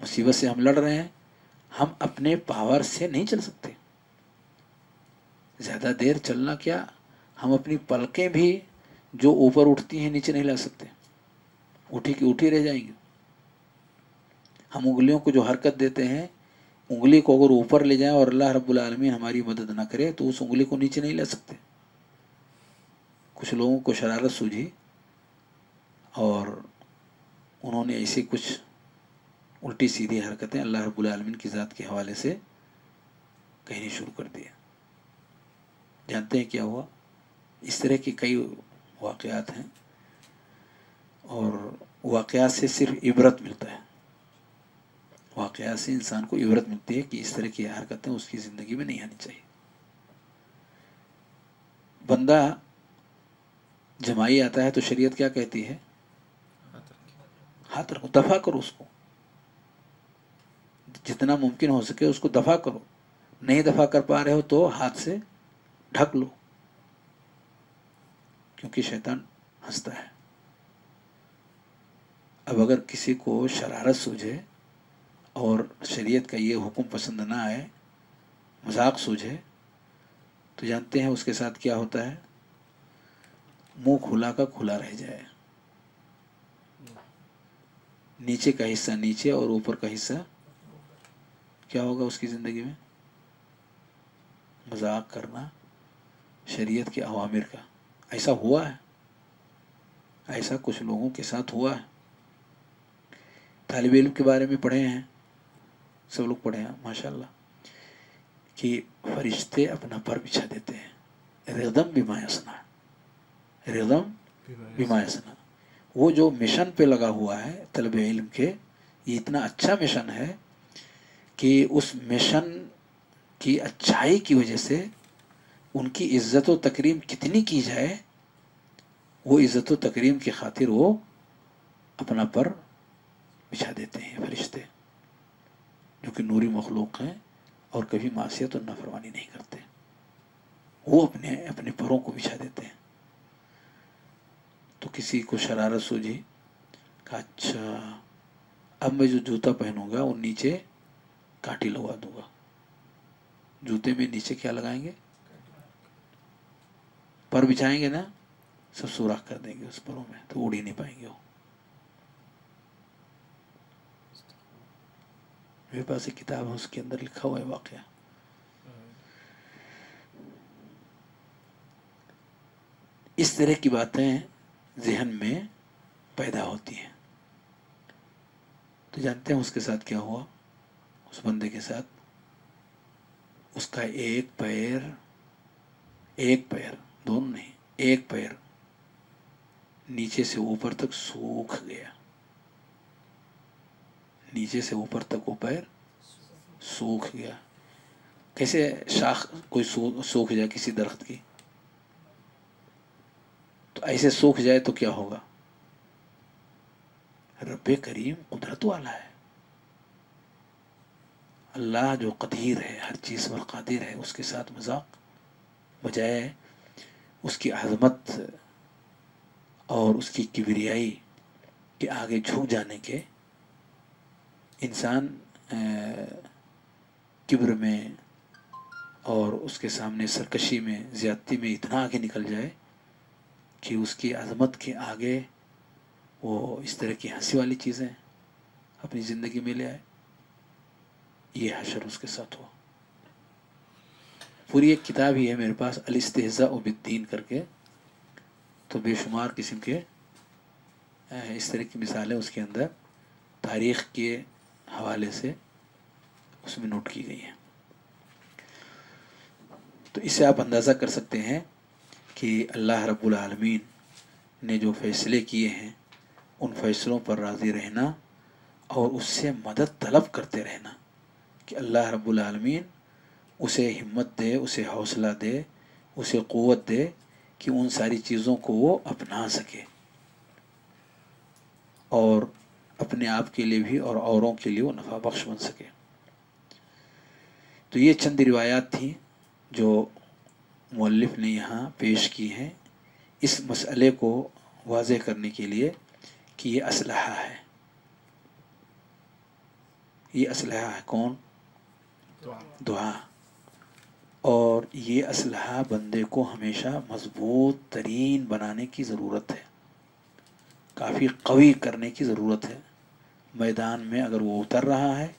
Speaker 1: मुसीबत से हम लड़ रहे हैं, हम अपने पावर से नहीं चल सकते। ज़्यादा देर चलना क्या? हम अपनी पलकें भी जो ऊपर उठती हैं, नीचे नहीं ला सकते। उठी की उठी रह जाएँगे। हम उंगलियों को जो हरकत देते हैं, उंगली को अगर ऊपर ले जाएँ और अल्लाह रब्बुल आलमीन हमारी मदद ना करे तो उस उंगली को नीचे नहीं ला सकते। कुछ लोगों को शरारत सूझी और उन्होंने ऐसे कुछ उल्टी सीधी हरकतें अल्लाह रब्बुल आलमीन की ज़ात के हवाले से कहनी शुरू कर दिया जानते हैं क्या हुआ? इस तरह के कई वाक़यात हैं और वाक़यात से सिर्फ़ इबरत मिलता है। वाक़यात से इंसान को इबरत मिलती है कि इस तरह की हरकतें उसकी ज़िंदगी में नहीं आनी चाहिए। बंदा जमाई आता है तो शरीयत क्या कहती है? हाथ रखो दफ़ा करो उसको। जितना मुमकिन हो सके उसको दफ़ा करो। नहीं दफ़ा कर पा रहे हो तो हाथ से ढक लो। क्योंकि शैतान हंसता है। अब अगर किसी को शरारत सूझे और शरीयत का ये हुक्म पसंद ना आए, मज़ाक सूझे तो जानते हैं उसके साथ क्या होता है। मुँह खुला का खुला रह जाए। नीचे का हिस्सा नीचे और ऊपर का हिस्सा क्या होगा उसकी ज़िंदगी में? मज़ाक करना शरीयत के अवामिर का। ऐसा हुआ है। ऐसा कुछ लोगों के साथ हुआ है। तालब इल्म के बारे में पढ़े हैं। सब लोग पढ़े हैं माशाल्लाह। कि फरिश्ते अपना पर बिछा देते हैं। रिदम बिमायसना रिदम बिमायसना वो जो मिशन पे लगा हुआ है तलब इल्म के ये इतना अच्छा मिशन है कि उस मिशन की अच्छाई की वजह से उनकी इज़्ज़त व तकरीम कितनी की जाए, वो इज़्ज़त व तकरीम की खातिर वो अपना पर बिछा देते हैं, फरिश्ते, जो कि नूरी मखलूक हैं और कभी मासीत और नफरवानी नहीं करते। वो अपने अपने परों को बिछा देते हैं। तो किसी को शरारत सूझी, कहा अच्छा अब मैं जो जूता पहनूँगा, वो नीचे कांटी लगवा दूँगा। जूते में नीचे क्या लगाएँगे? पर बिछाएँगे ना, सब सुराख कर देंगे उस परों में तो उड़ ही नहीं पाएँगे वो। मेरे पास एक किताब है, उसके अंदर लिखा हुआ है वाक्य। इस तरह की बातें जहन में पैदा होती हैं। तो जानते हैं उसके साथ क्या हुआ? उस बंदे के साथ। उसका एक पैर एक पैर, दोनों नहीं, एक पैर नीचे से ऊपर तक सूख गया। नीचे से ऊपर तक वो पैर सूख गया। कैसे शाख कोई सूख जाए किसी दरख्त की? तो ऐसे सूख जाए तो क्या होगा? रब करीम कुदरत वाला है। अल्लाह जो कदीर है, हर चीज़ पर कादिर है, उसके साथ मज़ाक बजाय उसकी अजमत और उसकी किबरियाई के आगे झुक जाने के इंसान किब्र में और उसके सामने सरकशी में, ज़्यादती में इतना आगे निकल जाए कि उसकी अजमत के आगे वो इस तरह की हँसी वाली चीज़ें अपनी ज़िंदगी में ले आए। ये हशर उसके साथ हुआ। पूरी एक किताब ही है मेरे पास अलिस्तजा उबिद्दीन करके। तो बेशुमार किस्म के इस तरह की मिसालें उसके अंदर तारीख़ के हवाले से उसमें नोट की गई हैं। तो इससे आप अंदाज़ा कर सकते हैं कि अल्लाह रब्बुल आलमीन ने जो फ़ैसले किए हैं, उन फैसलों पर राज़ी रहना और उससे मदद तलब करते रहना। कि अल्लाह रब्बुल आलमीन उसे हिम्मत दे, उसे हौसला दे, उसे क़ुव्वत दे कि उन सारी चीज़ों को वो अपना सके। और अपने आप के लिए भी और औरों के लिए वो नफ़ा बख्श बन सके। तो ये चंद रिवायात थी जो मौलफ़ ने यहाँ पेश की हैं इस मसले को वाज करने के लिए कि ये असलहा है। ये असलहा है कौन?
Speaker 2: दुआ।
Speaker 1: और ये असलहा बंदे को हमेशा मज़बूत तरीन बनाने की ज़रूरत है। काफ़ी कवी करने की ज़रूरत है। मैदान में अगर वो उतर रहा है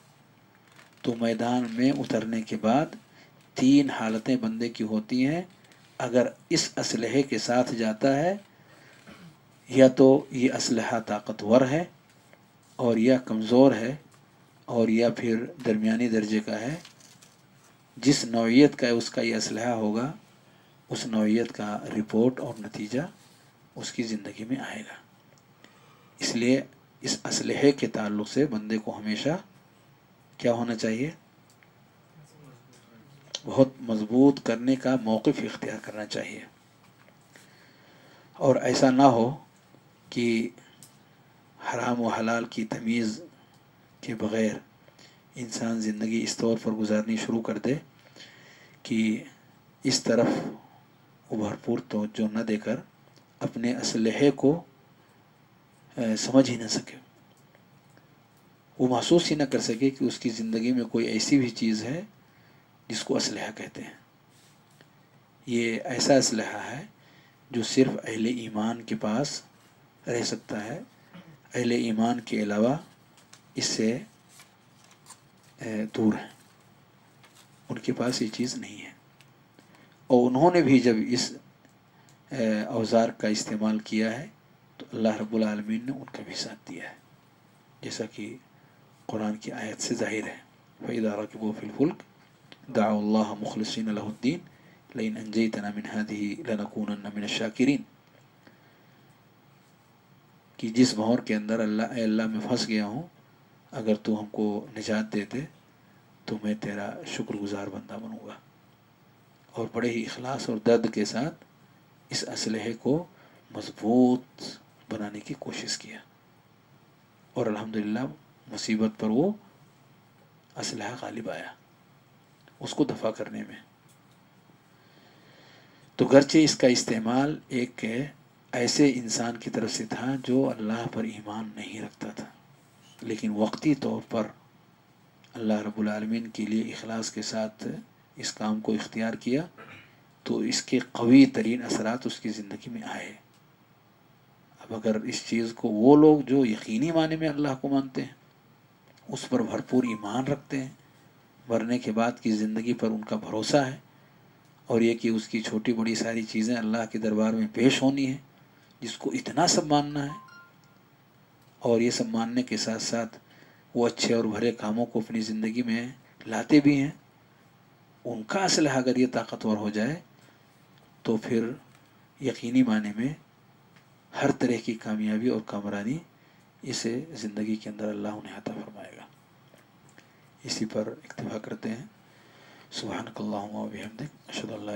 Speaker 1: तो मैदान में उतरने के बाद तीन हालतें बंदे की होती हैं। अगर इस असलहे के साथ जाता है, या तो ये असलहा ताकतवर है, और या कमज़ोर है, और या फिर दरमिया दर्जे का है जिस नौीयत का उसका ये असलहा होगा, उस नौीयत का रिपोर्ट और नतीजा उसकी ज़िंदगी में आएगा। इसलिए इस असलहे के ताल्लुक़ से बंदे को हमेशा क्या होना चाहिए? बहुत मज़बूत करने का मौक़ इख्तियार करना चाहिए। और ऐसा ना हो कि हराम व हलाल की तमीज़ के बग़ैर इंसान ज़िंदगी इस तौर पर गुजारनी शुरू कर दे कि इस तरफ़ भरपूर तवज्जो न देकर अपने असलहे को समझ ही न सके। वो महसूस ही न कर सके कि उसकी ज़िंदगी में कोई ऐसी भी चीज़ है जिसको असलहा कहते हैं। ये ऐसा असलहा है जो सिर्फ़ अहले ईमान के पास रह सकता है। अहले ईमान के अलावा इससे दूर है। उनके पास ये चीज़ नहीं है। और उन्होंने भी जब इस औज़ार का इस्तेमाल किया है तो अल्लाह रब्बुल आलमीन ने उनका भी साथ दिया है। जैसा कि कुरान की आयत से ज़ाहिर है, फ़ैदा रकबू फ़िलफुल्क दाउल्लाह मुखलसिन लहुद्दीन लेकिन अंजैतना मिन हादिही लनकूनन्न मिन शाकिरीन। कि जिस भंवर के अंदर अल्लाह अल्लाह में फंस गया हूँ अगर तू हमको निजात दे दे तो मैं तेरा शुक्रगुजार बंदा बनूँगा। और बड़े ही इखलास और दर्द के साथ इस असलहे को मज़बूत बनाने की कोशिश किया। और अल्हम्दुलिल्लाह मुसीबत पर वो असलहा गालिब आया, उसको दफ़ा करने में। तो गरचे इसका इस्तेमाल एक ऐसे इंसान की तरफ़ से था जो अल्लाह पर ईमान नहीं रखता था। लेकिन वक्ती तौर पर अल्लाह रब्बुल आलमीन के लिए इखलास के साथ इस काम को इख्तियार किया तो इसके कवी तरीन असरात उसकी ज़िंदगी में आए। अब अगर इस चीज़ को वो लोग जो यकीनी माने में अल्लाह को मानते हैं, उस पर भरपूर ईमान रखते हैं, मरने के बाद की ज़िंदगी पर उनका भरोसा है, और ये कि उसकी छोटी बड़ी सारी चीज़ें अल्लाह के दरबार में पेश होनी है, जिसको इतना सब मानना है और ये सब मानने के साथ साथ वो अच्छे और भरे कामों को अपनी ज़िंदगी में लाते भी हैं। उनका असल अगर ये ताकतवर हो जाए तो फिर यकीनी माने में हर तरह की कामयाबी और कामरानी इसे ज़िंदगी के अंदर अल्लाह उन्हें अता फरमाएगा। इसी पर इक्तफा करते हैं। सुबहानकल्लाहुम्मा व बिहम्दिक। अशहदु अल्ला